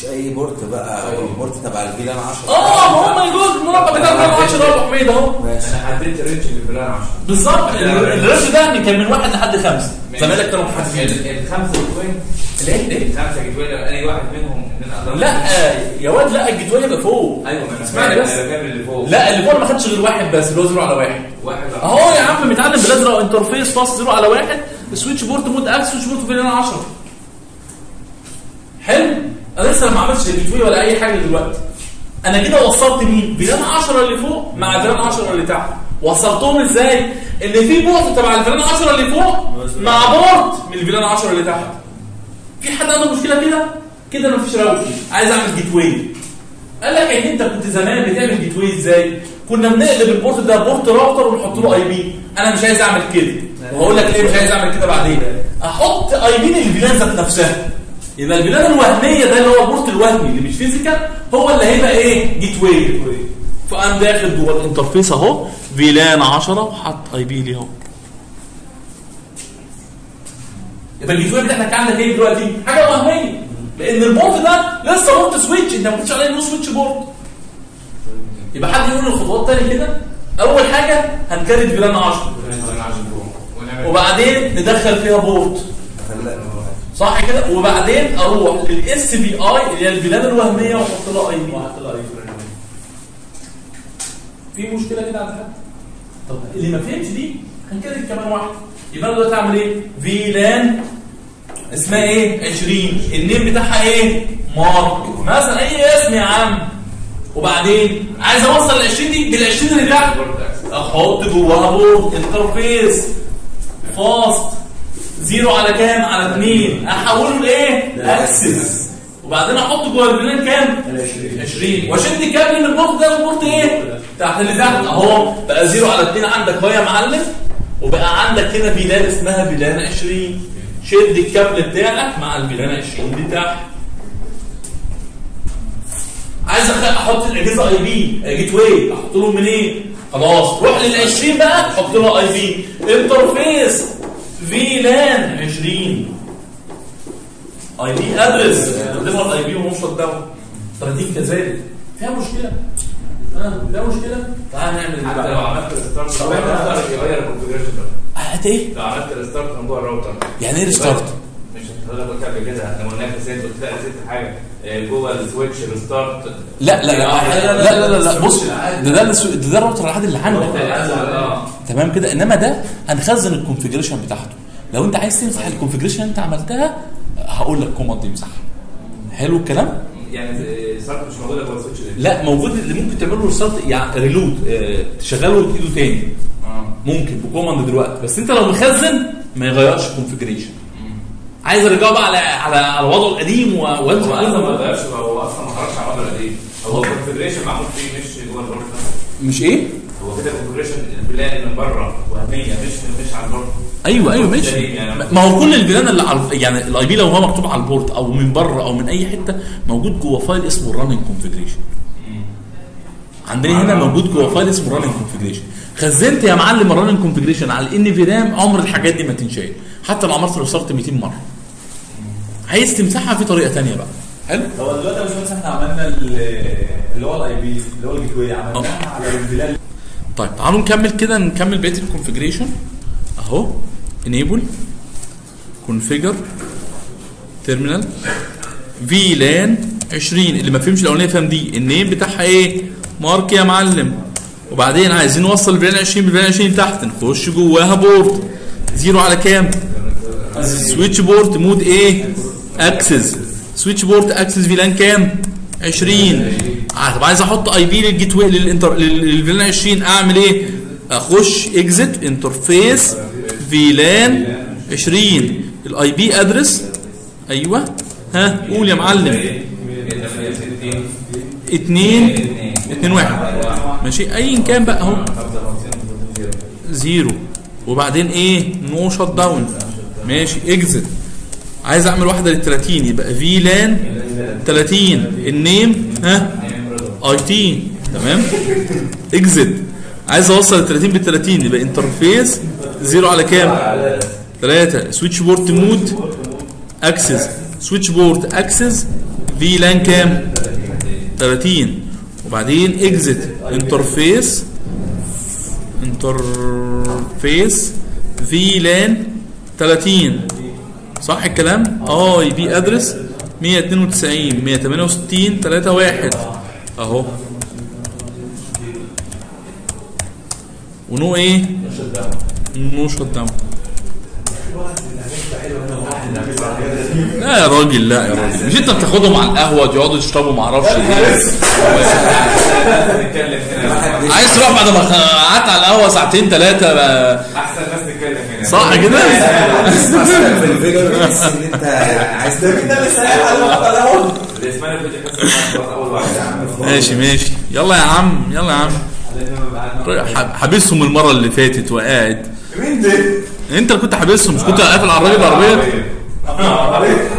مش أي port بقى port تبع ال VLAN 10 آه ما هم الجزء المربع بتاع ال VLAN 10 ده أبو حميد أهو. ماشي. أنا حددت range لل VLAN 10 بالظبط. ال range ده كان من واحد لحد خمسة. زمايلك كانوا محددين. ال- الخمسة gateway ليه ليه الخمسة gateway أي واحد منهم لا يا واد لا ال gateway يبقى فوق. أيوه ما أنا اسمعني بس. اللي فوق. لا اللي فوق ما خدش غير واحد بس اللي هو zero على واحد. واحد أهو يا عم متعلم بالازرق interface fast zero على واحد switch port mode access switch port VLAN 10 حلو؟ أنا لسه ما عملتش واي ولا أي حاجة دلوقتي. أنا كده وصلت مين؟ VLAN 10 اللي فوق مع VLAN 10 اللي تحت. وصلتهم إزاي؟ إن في port تبع ال VLAN 10 اللي فوق مع port من ال VLAN 10 اللي تحت. في حد عنده مشكلة كده؟ كده مفيش routing عايز أعمل gateway قال لك إن أنت كنت زمان بتعمل gateway إزاي؟ كنا بنقلب ال port ده port router ونحط له IP أنا مش عايز أعمل كده. وهقول لك ليه مش عايز أعمل كده بعدين. أحط IP لل VLAN ذات نفسها. يبقى ال VLAN الوهمية ده اللي هو ال port الوهمي اللي مش physical هو اللي هيبقى إيه؟ gateway فقام داخل جوه ال interface أهو VLAN 10 وحط IP ليه أهو. يبقى ال gateway بتاعتك عندك إيه دلوقتي؟ حاجة وهمية. لأن ال port ده لسه port switch انت ما كنتش عليه no switch port. يبقى حد يقول الخطوات تاني كده؟ أول حاجة هن create VLAN 10 ال VLAN 10 فوق ونعمل وبعدين ندخل فيها port. صح كده؟ وبعدين أروح لل SVI اللي هي ال VLAN الوهمية وأحط لها IP في مشكلة كده عند حد؟ طب اللي ما فهمش دي هنكرر كمان واحدة. يبقى أنا دلوقتي أعمل إيه؟ VLAN اسمها إيه؟ 20 ال name بتاعها إيه؟ mark. مثلا أي اسم يا عم. وبعدين عايز أوصل ال 20 دي بال 20 اللي تحت أحط جواها port interface fast zero على كام؟ على 2 أحوله لإيه؟ ل access. وبعدين أحط جوه ال VLAN كام؟ 20 وأشد كابل من ال port ده؟ ال port إيه؟ تحت اللي تحت. أهو. بقى zero على 2 عندك اهو يا معلم؟ وبقى عندك هنا VLAN اسمها VLAN 20 شد الكابل بتاعك مع ال VLAN 20 دي تحت. عايز أحط الاجهزه IP gateway أحط لهم منين؟ خلاص. روح لل 20 بقى. حط لها اي بي انترفيس فيلان 20 اي بي ادرس استخدمها الاي بي ومش داون 30 كذلك. فيها مشكلة. ها فيها مشكلة. تعال نعمل حتى لو. عملت ريستارت يغير الكونفجريشن ده. هات إيه؟ لو عملت ريستارت من جوه الراوتر يعني إيه ريستارت؟ مش حضرتك قلت قبل كده. لما قلنا لك قلت لا نسيت حاجة. آه، جوه السويتش ريستارت لا لا لا لا لا لا, لا بص ده ده ده, ده الراوتر العادي اللي عندك. تمام كده؟ إنما ده هنخزن ال configuration بتاعته. لو أنت عايز تمسح ال configuration اللي أنت عملتها هقول لك command يمسحها. حلو الكلام؟ يعني restart مش موجودة جوه ال switch ده لا موجود اللي ممكن تعمله restart يعني reload آه تشغله وتجيبه تاني. آه. ممكن ب command دلوقتي. بس أنت لو مخزن ما يغيرش ال configuration عايز أرجعه بقى على على على وضعه القديم و- هو وانزل أصلا ما عليه غيرش هو أصلا ما خرجش على الوضع القديم. هو الكونفجريشن معمول فيه مش جوه الراوتر مش إيه؟ هو كده الكونفجريشن البلان من بره وهمية مش مش على الراوتر أيوه أيوه ماشي. يعني. ما هو كل الفيلان اللي على يعني الأي بي لو هو مكتوب على البورد أو من بره أو من أي حتة موجود جوه فايل اسمه راننج كونفجريشن عندنا هنا موجود جوه فايل اسمه راننج كونفجريشن خزنت يا معلم الراننج كونفجريشن على الإن في رام عمر الحاجات دي ما تنشال حتى لو عملت ريستارت 200 مرة. عايز تمسحها في طريقة ثانية بقى. حلو؟ هو دلوقتي يا باشمهندس إحنا عملنا ال- اللي هو ال IP اللي هو ال gateway عملناها على ال VLAN طيب تعالوا نكمل كده نكمل بقية ال configuration أهو enable configure terminal VLAN 20 اللي ما فهمش الأولانية فهم دي. ال name بتاعها إيه؟ mark يا معلم. وبعدين عايزين نوصل ال VLAN 20 بال VLAN 20 تحت. نخش جواها port زيرو على كام؟ switchport mode إيه؟ access switchport access VLAN كام؟ 20 آه، طب عايز أحط IP لل gateway لل inter لل- لل VLAN 20 أعمل إيه؟ أخش exit interface VLAN 20 ال IP address أيوه. ها قول يا معلم. 2 2 1 ماشي. ايا كان بقى أهو. زيرو. وبعدين إيه؟ no shutdown ماشي. exit عايز أعمل واحدة لل 30 يبقى VLAN 30 ال name ها؟ IT تمام؟ exit عايز اوصل ال 30 بال 30 يبقى interface زيرو على كام؟ 3 switchport mode access. switchport access VLAN كام؟ 30 وبعدين exit interface interface VLAN 30 صح الكلام؟ IP address 192 168 31 أهو. و no إيه؟ no shutdown لا يا راجل لا يا راجل. مش أنت بتاخدهم على القهوة يقعدوا يشربوا ما أعرفش إيه؟ نتكلم هنا عايز تروح بعد ما خ- قعدت على القهوة ساعتين ثلاثة أحسن ناس نتكلم هنا. صح كده؟ أنت عايز تعمل اللي اسمها ماشي ماشي. يلا يا عم يلا يا عم. حابسهم المرة اللي فاتت وقاعد. مين ده؟ انت اللي كنت حابسهم مش كنت قافل على الراجل العربيه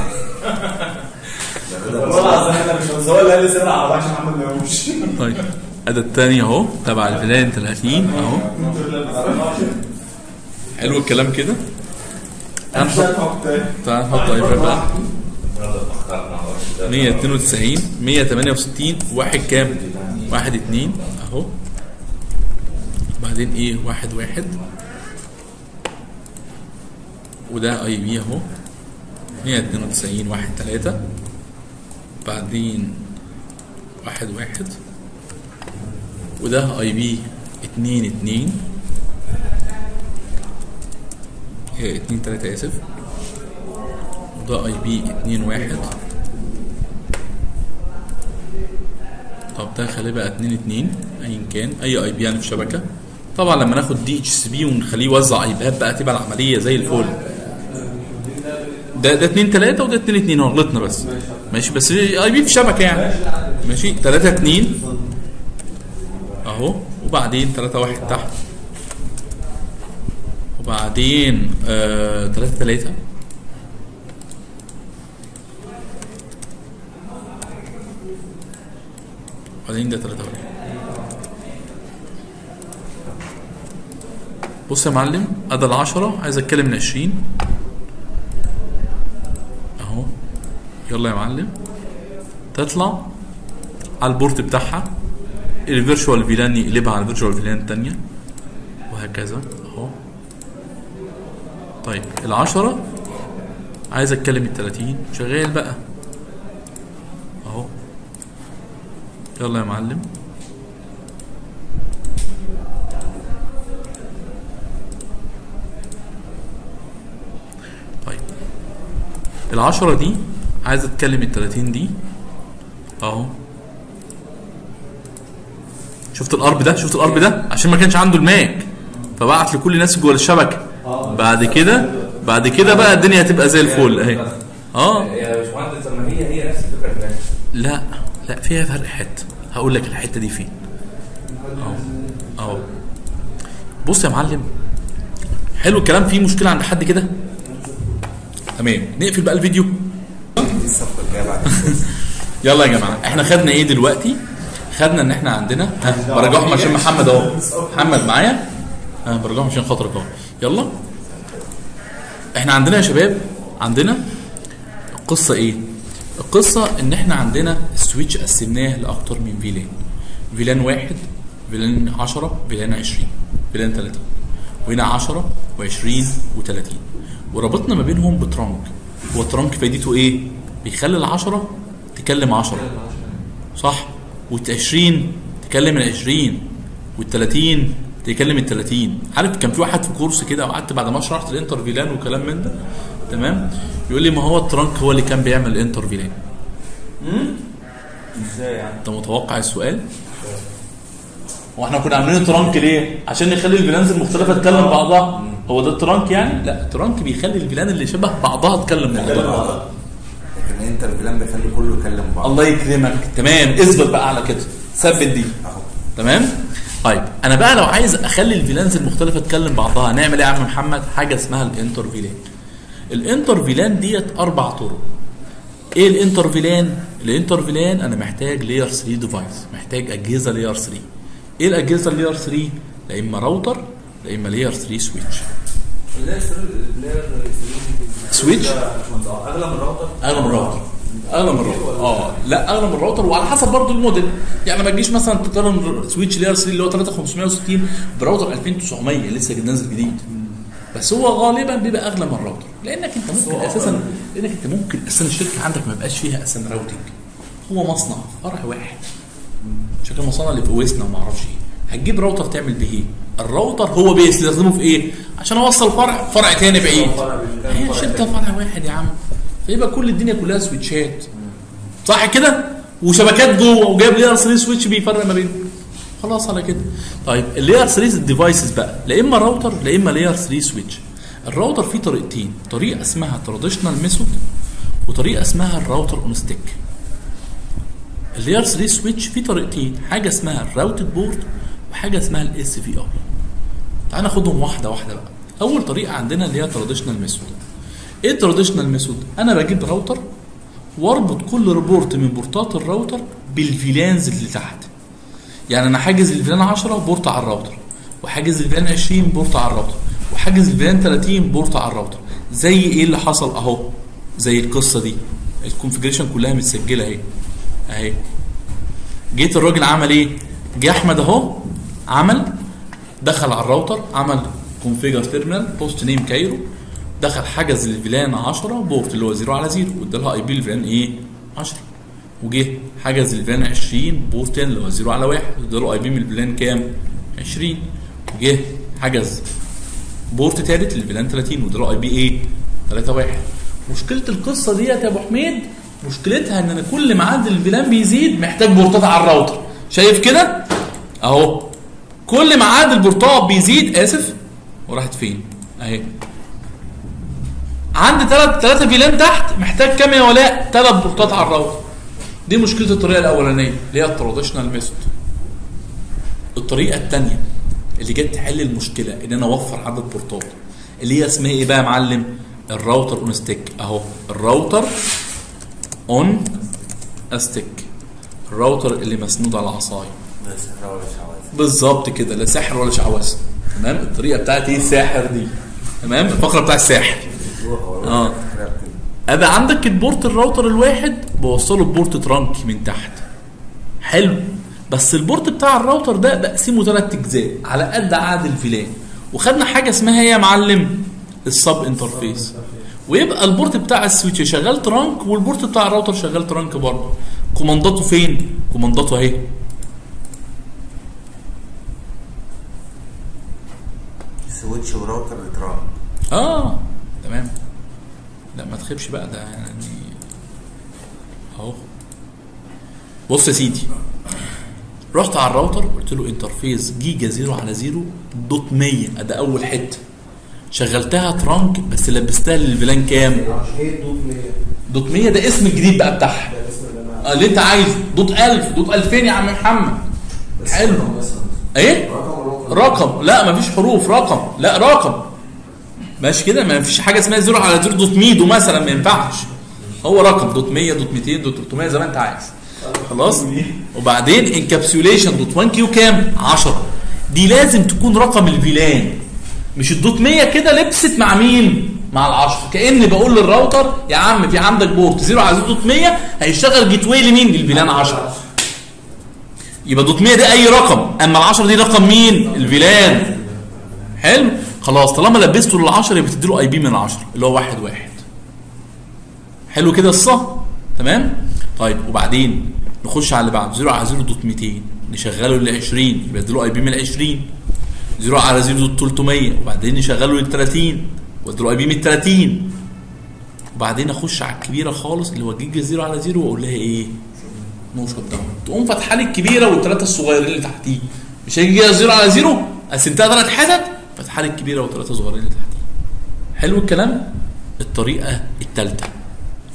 طيب أدي الثاني أهو تبع الفلان 30 أهو. حلو الكلام كده. تعال نحط تعال نحط ايفر بقى 192 168 واحد كام؟ واحد اتنين. أهو. بعدين إيه؟ واحد واحد. وده أي بي أهو. 192 واحد تلاتة. بعدين واحد واحد. وده IP اتنين اتنين. هي اتنين تلاتة آسف. وده IP اتنين واحد. طب ده خليه بقى اتنين اتنين ايا كان. أي IP يعني في شبكة. طبعا لما ناخد DHCP ونخليه يوزع IPات بقى تبقى العملية زي الفل. ده ده 2 3 وده 2 2 غلطنا بس. ماشي بس آي بي في شبكة يعني. ماشي 3 2 أهو وبعدين 3 1 تحت. وبعدين 3 3 وبعدين ده 3 1 بص يا معلم أدي ال 10 عايز أتكلم من 20 أهو. يلا يا معلم. تطلع على ال port بتاعها ال virtual VLAN يقلبها على ال virtual VLAN الثانية وهكذا. أهو. طيب العشرة عايز أتكلم ال 30 شغال بقى اهو يلا يا معلم. طيب. العشرة دي عايز أتكلم ال 30 دي. أهو. شفت ال ARP ده؟ شفت ال ARP ده؟ عشان ما كانش عنده ال MAC فبعت لكل الناس جوه الشبكة. بعد كده بعد كده بقى الدنيا هتبقى زي الفل أهي. آه. يا باشمهندس ما هي هي نفس الفكرة لا لا فيها فرق حتة. هقول لك الحتة دي فين. أهو أهو. بص يا معلم حلو الكلام فيه مشكلة عند حد كده؟ تمام نقفل بقى الفيديو. يلا يا جماعة إحنا خدنا إيه دلوقتي؟ خدنا إن إحنا عندنا ها برجعهم عشان محمد أهو. محمد معايا؟ ها برجعهم عشان خاطرك أهو. يلا. إحنا عندنا يا شباب عندنا القصة إيه؟ القصة إن إحنا عندنا السويتش قسمناه لأكتر من فيلان VLAN واحد VLAN 10 VLAN 20 VLAN 30 وهنا 10 و20 و30 وربطنا ما بينهم ب trunk. هو ال trunk فايدته إيه؟ بيخلي العشرة تكلم 10 صح؟ وال20 تكلم ال 20 وال30 تكلم ال 30 عارف كان في واحد في course كده وقعدت بعد ما شرحت ال inter-VLAN وكلام من ده؟ تمام؟ يقول لي ما هو ال trunk هو اللي كان بيعمل ال inter-VLAN إزاي يعني؟ انت متوقع السؤال؟ هو إحنا كنا عاملين ال trunk ليه؟ عشان نخلي ال VLANs المختلفة تكلم بعضها. هو ده ال trunk يعني؟ لا ال trunk بيخلي ال VLAN اللي شبه بعضها تكلم بعضها. لكن ال inter-VLAN بيخلي كله يكلم بعض الله يكرمك. تمام. اثبت بقى على كده. ثبت دي. أهو. تمام؟ طيب أنا بقى لو عايز أخلي ال VLANs المختلفة تكلم بعضها نعمل إيه يا عم محمد؟ حاجة اسمها ال inter-VLAN ال inter-VLAN ديت أربع طرق. إيه ال inter-VLAN ال inter-VLAN أنا محتاج layer 3 device محتاج أجهزة layer 3 إيه الأجهزة ال layer 3 لا إما راوتر لا إما layer 3 switch switch اغلى من الراوتر. اغلى من الراوتر. اغلى من الراوتر آه لا اغلى من الراوتر. وعلى حسب برضه الموديل. يعني ما تجيش مثلا تقارن switch layer 3 اللي هو 3560 براوتر 2900 لسه نازل جديد. بس هو غالبا بيبقى أغلى من الراوتر لأنك أنت ممكن أساسا لأنك أنت ممكن أساسا الشركة عندك ما يبقاش فيها أساسا routing هو مصنع فرع واحد. شكل المصانع اللي في قويسنا وما أعرفش إيه. هتجيب راوتر تعمل به إيه؟ الراوتر هو بيستخدمه في إيه؟ عشان أوصل فرع فرع تاني بعيد. هي الشركة فرع واحد يا عم. فيبقى كل الدنيا كلها سويتشات صح كده؟ وشبكات جوه وجايب layer 3 switch بيفرق ما بينهم. خلاص على كده. طيب ال layer 3 ال devices بقى لا إما راوتر لا إما layer 3 switch الراوتر فيه طريقتين طريقة اسمها traditional method وطريقة اسمها ال router on stick ال layer 3 switch فيه طريقتين حاجة اسمها ال routed port وحاجة اسمها ال SVI تعال ناخدهم واحدة واحدة بقى. أول طريقة عندنا اللي هي traditional method إيه ال traditional method أنا بجيب راوتر وأربط كل port من بورتات ال router بال VLANs اللي تحت. يعني أنا حاجز ال VLAN 10 port على الراوتر. وحاجز ال VLAN 20 port على الراوتر. وحاجز ال VLAN 30 port على الراوتر. زي إيه اللي حصل أهو؟ زي القصة دي. ال configuration كلها متسجلة أهي. أهي. جيت الراجل عمل إيه؟ جه أحمد أهو عمل دخل على الراوتر عمل configure terminal hostname Cairo دخل حجز ال VLAN 10 port اللي هو 0 على 0 وادالها IP ال VLAN إيه؟ 10 وجه حجز ال VLAN 20 port اللي هو 0 على 1 اداله IP من ال VLAN كام؟ 20 وجه حجز port ثالث لل VLAN 30 واداله IP إيه؟ 3 1 مشكلة القصة ديت يا أبو حميد مشكلتها إن أنا كل ما عدد ال VLAN بيزيد محتاج بورتات على الراوتر. شايف كده؟ أهو. كل ما عدد البورتات بيزيد آسف وراحت فين؟ أهي. عندي ثلاث ثلاثة VLAN تحت محتاج كام يا ولاء؟ ثلاث بورتات على الراوتر. دي مشكلة الطريقة الأولانية اللي هي ال traditional method. الطريقة الثانية اللي جت تحل المشكلة إن أنا أوفر عدد بورتات. اللي هي اسمها إيه بقى يا معلم؟ ال router on stick أهو ال router on stick ال router اللي مسنود على شعوذة بالظبط كده لا سحر ولا شعوذة. تمام؟ الطريقة بتاعت إيه؟ الساحر دي. تمام؟ الفقرة بتاع الساحر آه. ادي عندك ال port ال router الواحد بوصله ب port trunk من تحت. حلو. بس ال port بتاع الراوتر ده بقسمه ثلاث أجزاء على قد عدد ال VLAN. وخدنا حاجة اسمها يا معلم ال sub interface. ويبقى البورت بتاع السويتش شغال ترانك والبورت بتاع الراوتر شغال ترانك برضه. كومانداته فين؟ كومانداته اهي. switch و router trunk آه تمام. لا ما تخيبش بقى ده يعني أهو. بص يا سيدي. رحت على الراوتر قلت له interface giga zero على zero dot 100 ده أول حتة. شغلتها trunk بس لبستها لل VLAN كام؟ dot 100 dot 100 ده اسم الجديد بقى بتاعها. آه، اللي انت عايزه. dot 1000 dot 2000 يا عم محمد. حلو. إيه؟ رقم. لا مفيش حروف. رقم. لا رقم. ماشي كده؟ ما فيش حاجة اسمها zero على zero dot ميدو مثلا ما ينفعش. هو رقم dot 100 dot 200 dot 300 زي ما انت عايز. خلاص؟ وبعدين encapsulation dot 1 Q كام؟ 10 دي لازم تكون رقم ال VLAN. مش ال dot 100 كده لبست مع مين؟ مع ال10 كاني بقول للراوتر يا عم في عندك port 0 على 0 dot 100 هيشتغل gateway لمين؟ لل VLAN 10 يبقى dot 100 ده أي رقم. أما ال10 دي رقم مين؟ ال VLAN. حلو؟ خلاص طالما لبسته لل10 يبقى تديله IP من 10 اللي هو واحد واحد. حلو كده الصح تمام؟ طيب وبعدين نخش على اللي بعده. 0 على 0 dot 200 نشغله ل 20 يبقى اديله IP من 20 0 على 0 dot 300 وبعدين نشغله لل 30 واديله IP من 30 وبعدين أخش على الكبيرة خالص اللي هو جيجا 0 على 0 وأقول لها إيه؟ no shutdown تقوم فاتحة لي الكبيرة والثلاثه الصغيرين اللي تحتيه. مش هيجي كده 0 على 0 قسمتها ثلاث حتت. فاتحة لي الكبيرة والثلاثه الصغيرين اللي تحتيه. حلو الكلام؟ الطريقة الثالثه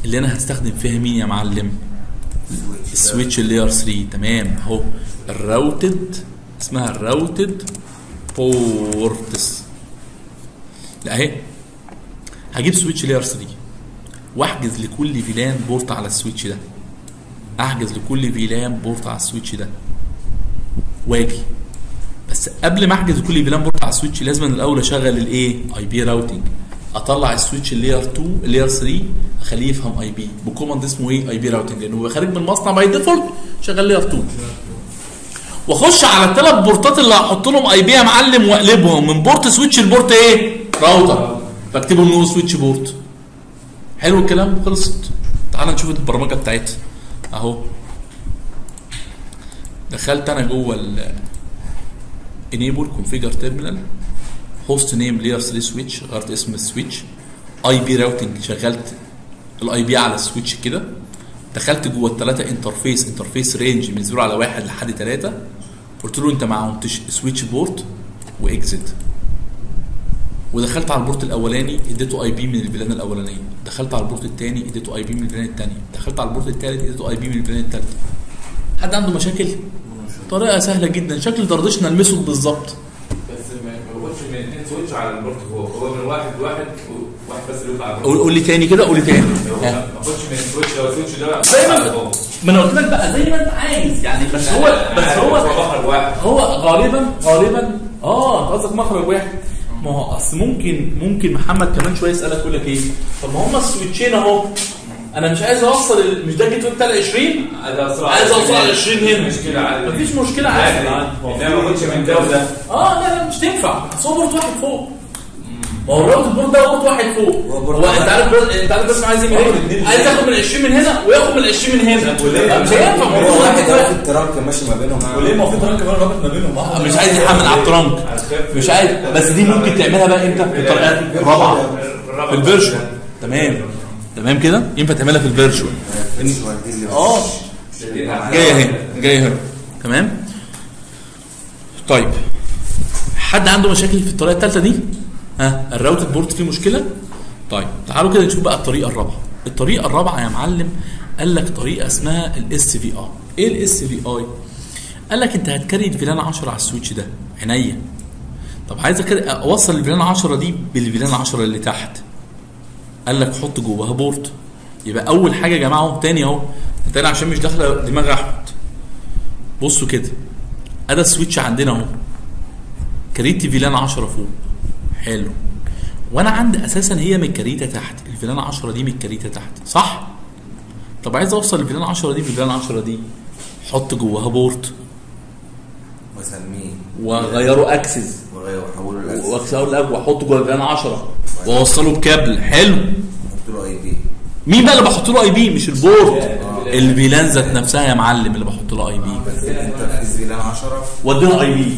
اللي أنا هستخدم فيها مين يا معلم؟ ال switch layer 3 تمام. أهو. ال routed اسمها ال routed ports لا أهي. هجيب switch layer 3 وأحجز لكل VLAN port على ال switch ده. أحجز لكل VLAN port على ال switch ده. واجي. بس قبل ما أحجز لكل VLAN port على ال switch لازم الأول أشغل الإيه؟ IP routing أطلع ال switch ال layer 2 ال layer 3 اخليه يفهم IP ب command اسمه إيه؟ IP routing. لأنه خارج من المصنع by default شغال layer 2 وأخش على الثلاث بورتات اللي هحط لهم IP يا معلم وأقلبهم. من port switch ل port إيه؟ راوتر. فاكتبهم no switch port حلو الكلام؟ خلصت. تعال نشوف البرمجة بتاعتها. أهو. دخلت أنا جوه ال enable configure terminal. hostname layer 3 switch. غيرت اسم ال switch IP routing شغلت ال IP على ال switch كده. دخلت جوه الثلاثه interface interface range من 0 على 1 لحد 3 قلت له أنت ما عملتش switch port واكزit ودخلت على ال port الأولاني اديته IP من ال VLAN الأولانية. دخلت على ال port الثاني اديته IP من ال VLAN الثانية دخلت على ال port الثالث اديته IP من ال VLAN الثالث حد عنده مشاكل؟ طريقة سهلة جدا. شكل تردشنا ال method بالظبط. بس ما باخدش من switch على ال port. فوق هو من واحد واحد قول لي تاني كده قول لي تاني. ما ها. باخدش من ال switch لو ال switch ده زي ما فوق. ما أنا قلت لك بقى زي ما انت عايز. يعني بس هو بس عارف، هو واحد. هو غالبا غالبا آه أنت قصدك مخرج واحد. ما هو أصل ممكن ممكن محمد كمان شوية يسألك يقول لك إيه. طب ما هم ال switch ين أهو. أنا مش عايز أوصل مش ده بتاع ال 20 عايز أوصل عايز أوصل على 20 هنا. مشكلة عادي. مفيش مشكلة عادي. إنما ما من ده وده آه لا لا مش تنفع. port واحد فوق. ما هو ال routed port ده port واحد فوق. هو انت. عارف انت عارف بس عايز يعمل إيه؟ عايز ياخد من 20 من هنا وياخد من 20 من هنا؟ مش هينفع. هو واحد واقف ال trunk ماشي ما بينهم. وليه؟ ما في كمان رابط ما بينهم. آه مش عايز يحمل على ال trunk. مش عايز. بس دي ممكن تعملها بقى إمتى؟ في الطريقة الرابعه في ال virtual. تمام. تمام كده؟ ينفع تعملها في ال virtual. آه. جاية اهي. جاية اهي. تمام؟ طيب. حد عنده مشاكل في الطريقة الثالثه دي؟ ها ال routed port فيه مشكلة؟ طيب تعالوا كده نشوف بقى الطريقة الرابعة. الطريقة الرابعة يا معلم قال لك طريقة اسمها ال SVI إيه ال SVI قال لك أنت هت create VLAN 10 على ال switch ده عينيا. طب عايز أوصل ال VLAN 10 دي بال VLAN 10 اللي تحت. قال لك حط جواها port يبقى أول حاجة يا جماعة أهو تاني أهو. تاني عشان مش داخلة دماغ احمد بصوا كده أدي ال switch عندنا أهو. create VLAN 10 فوق. حلو. وأنا عندي أساسا هي متكريته تحت الفيلان 10 دي متكريته تحت صح؟ طب عايز اوصل ال VLAN 10 دي بال VLAN 10 دي حط جواها port. واسميه. واغيره access. واغير واحوله ل access واكسره واحطه جوه ال VLAN 10 واوصله بكابل. حلو. أحط له IP مين بقى اللي بحط له IP مش ال port ال VLAN ذات نفسها يا معلم اللي بحط له IP بس أنت في VLAN 10 واديها IP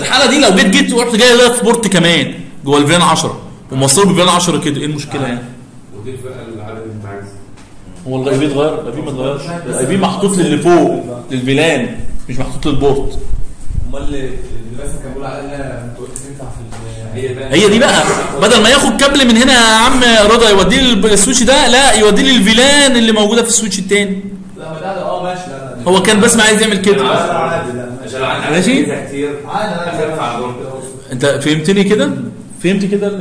في الحالة دي لو جيت جيت ورحت جاي لك في port كمان جوه ال VLAN 10 وموصله بال VLAN 10 كده إيه المشكلة يعني؟ وضيف بقى العدد اللي أنت عايزه. هو ال IP اتغير؟ ال IP ما اتغيرش؟ ال IP محطوط للي فوق لل VLAN مش محطوط لل port. أمال اللي اللي بس كان بيقول هي بقى. هي دي بقى. بدل ما ياخد كابل من هنا يا عم رضا يوديه لل switch ده لا يوديه لل VLAN اللي موجودة في ال switch التاني. لا ما ده آه ماشي لا لا هو كان بس ما عايز يعمل كده. عادي لا ماشي؟ انت فهمتني كده؟ فهمت كده؟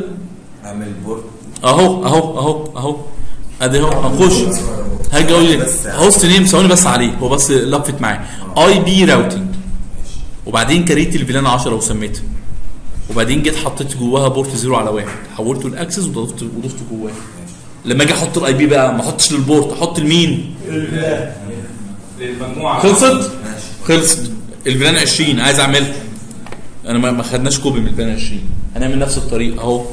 اعمل port اهو اهو اهو اهو. ادي اهو هنخش. هاجي أقول لك. hostname ثواني بس عليه. هو بس لفت معاه IP routing وبعدين create ال VLAN 10 وسميتها. وبعدين جيت حطيت جواها port zero على واحد. حولته ل access وضفت وضفته جواه. لما أجي أحط ال IP بقى ما احطش لل port. أحط لمين؟ للمجموعة. خلصت؟ خلصت. ال VLAN 20 عايز اعملها أنا ما ما خدناش copy من ال VLAN 20 هنعمل نفس الطريقة أهو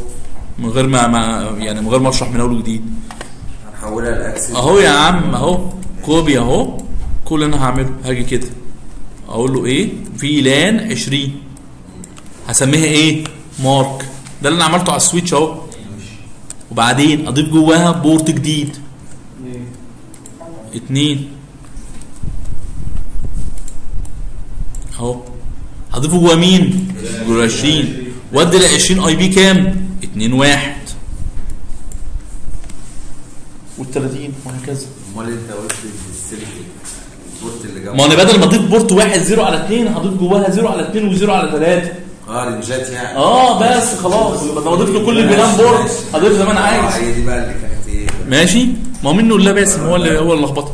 من غير ما, ما يعني من غير ما أشرح من أول وجديد. هنحولها ل access أهو يا عم أهو copy أهو. كل اللي أنا هعمله هاجي كده. أقول له إيه؟ VLAN 20 هسميها إيه؟ مارك. ده اللي أنا عملته على ال switch أهو. وبعدين أضيف جواها port جديد. اتنين. اهو هضيفه جوا مين؟ جوا 20 وادي ال 20 IP كام؟ 2 1 وال 30 وهكذا. امال انت قلت ال select ال port اللي جنبه ما أنا بدل ما أضيف port واحد zero على اثنين هضيف جواها zero على اثنين و zero على ثلاثة آه رينجات يعني. آه بس خلاص. بدل ما اضيف له كل البلان بورت هضيف زي ما أنا آه، عايز. هي دي بقى اللي كانت إيه؟ ماشي؟ ما هو منه الله باسم هو اللي هو اللي لخبطه.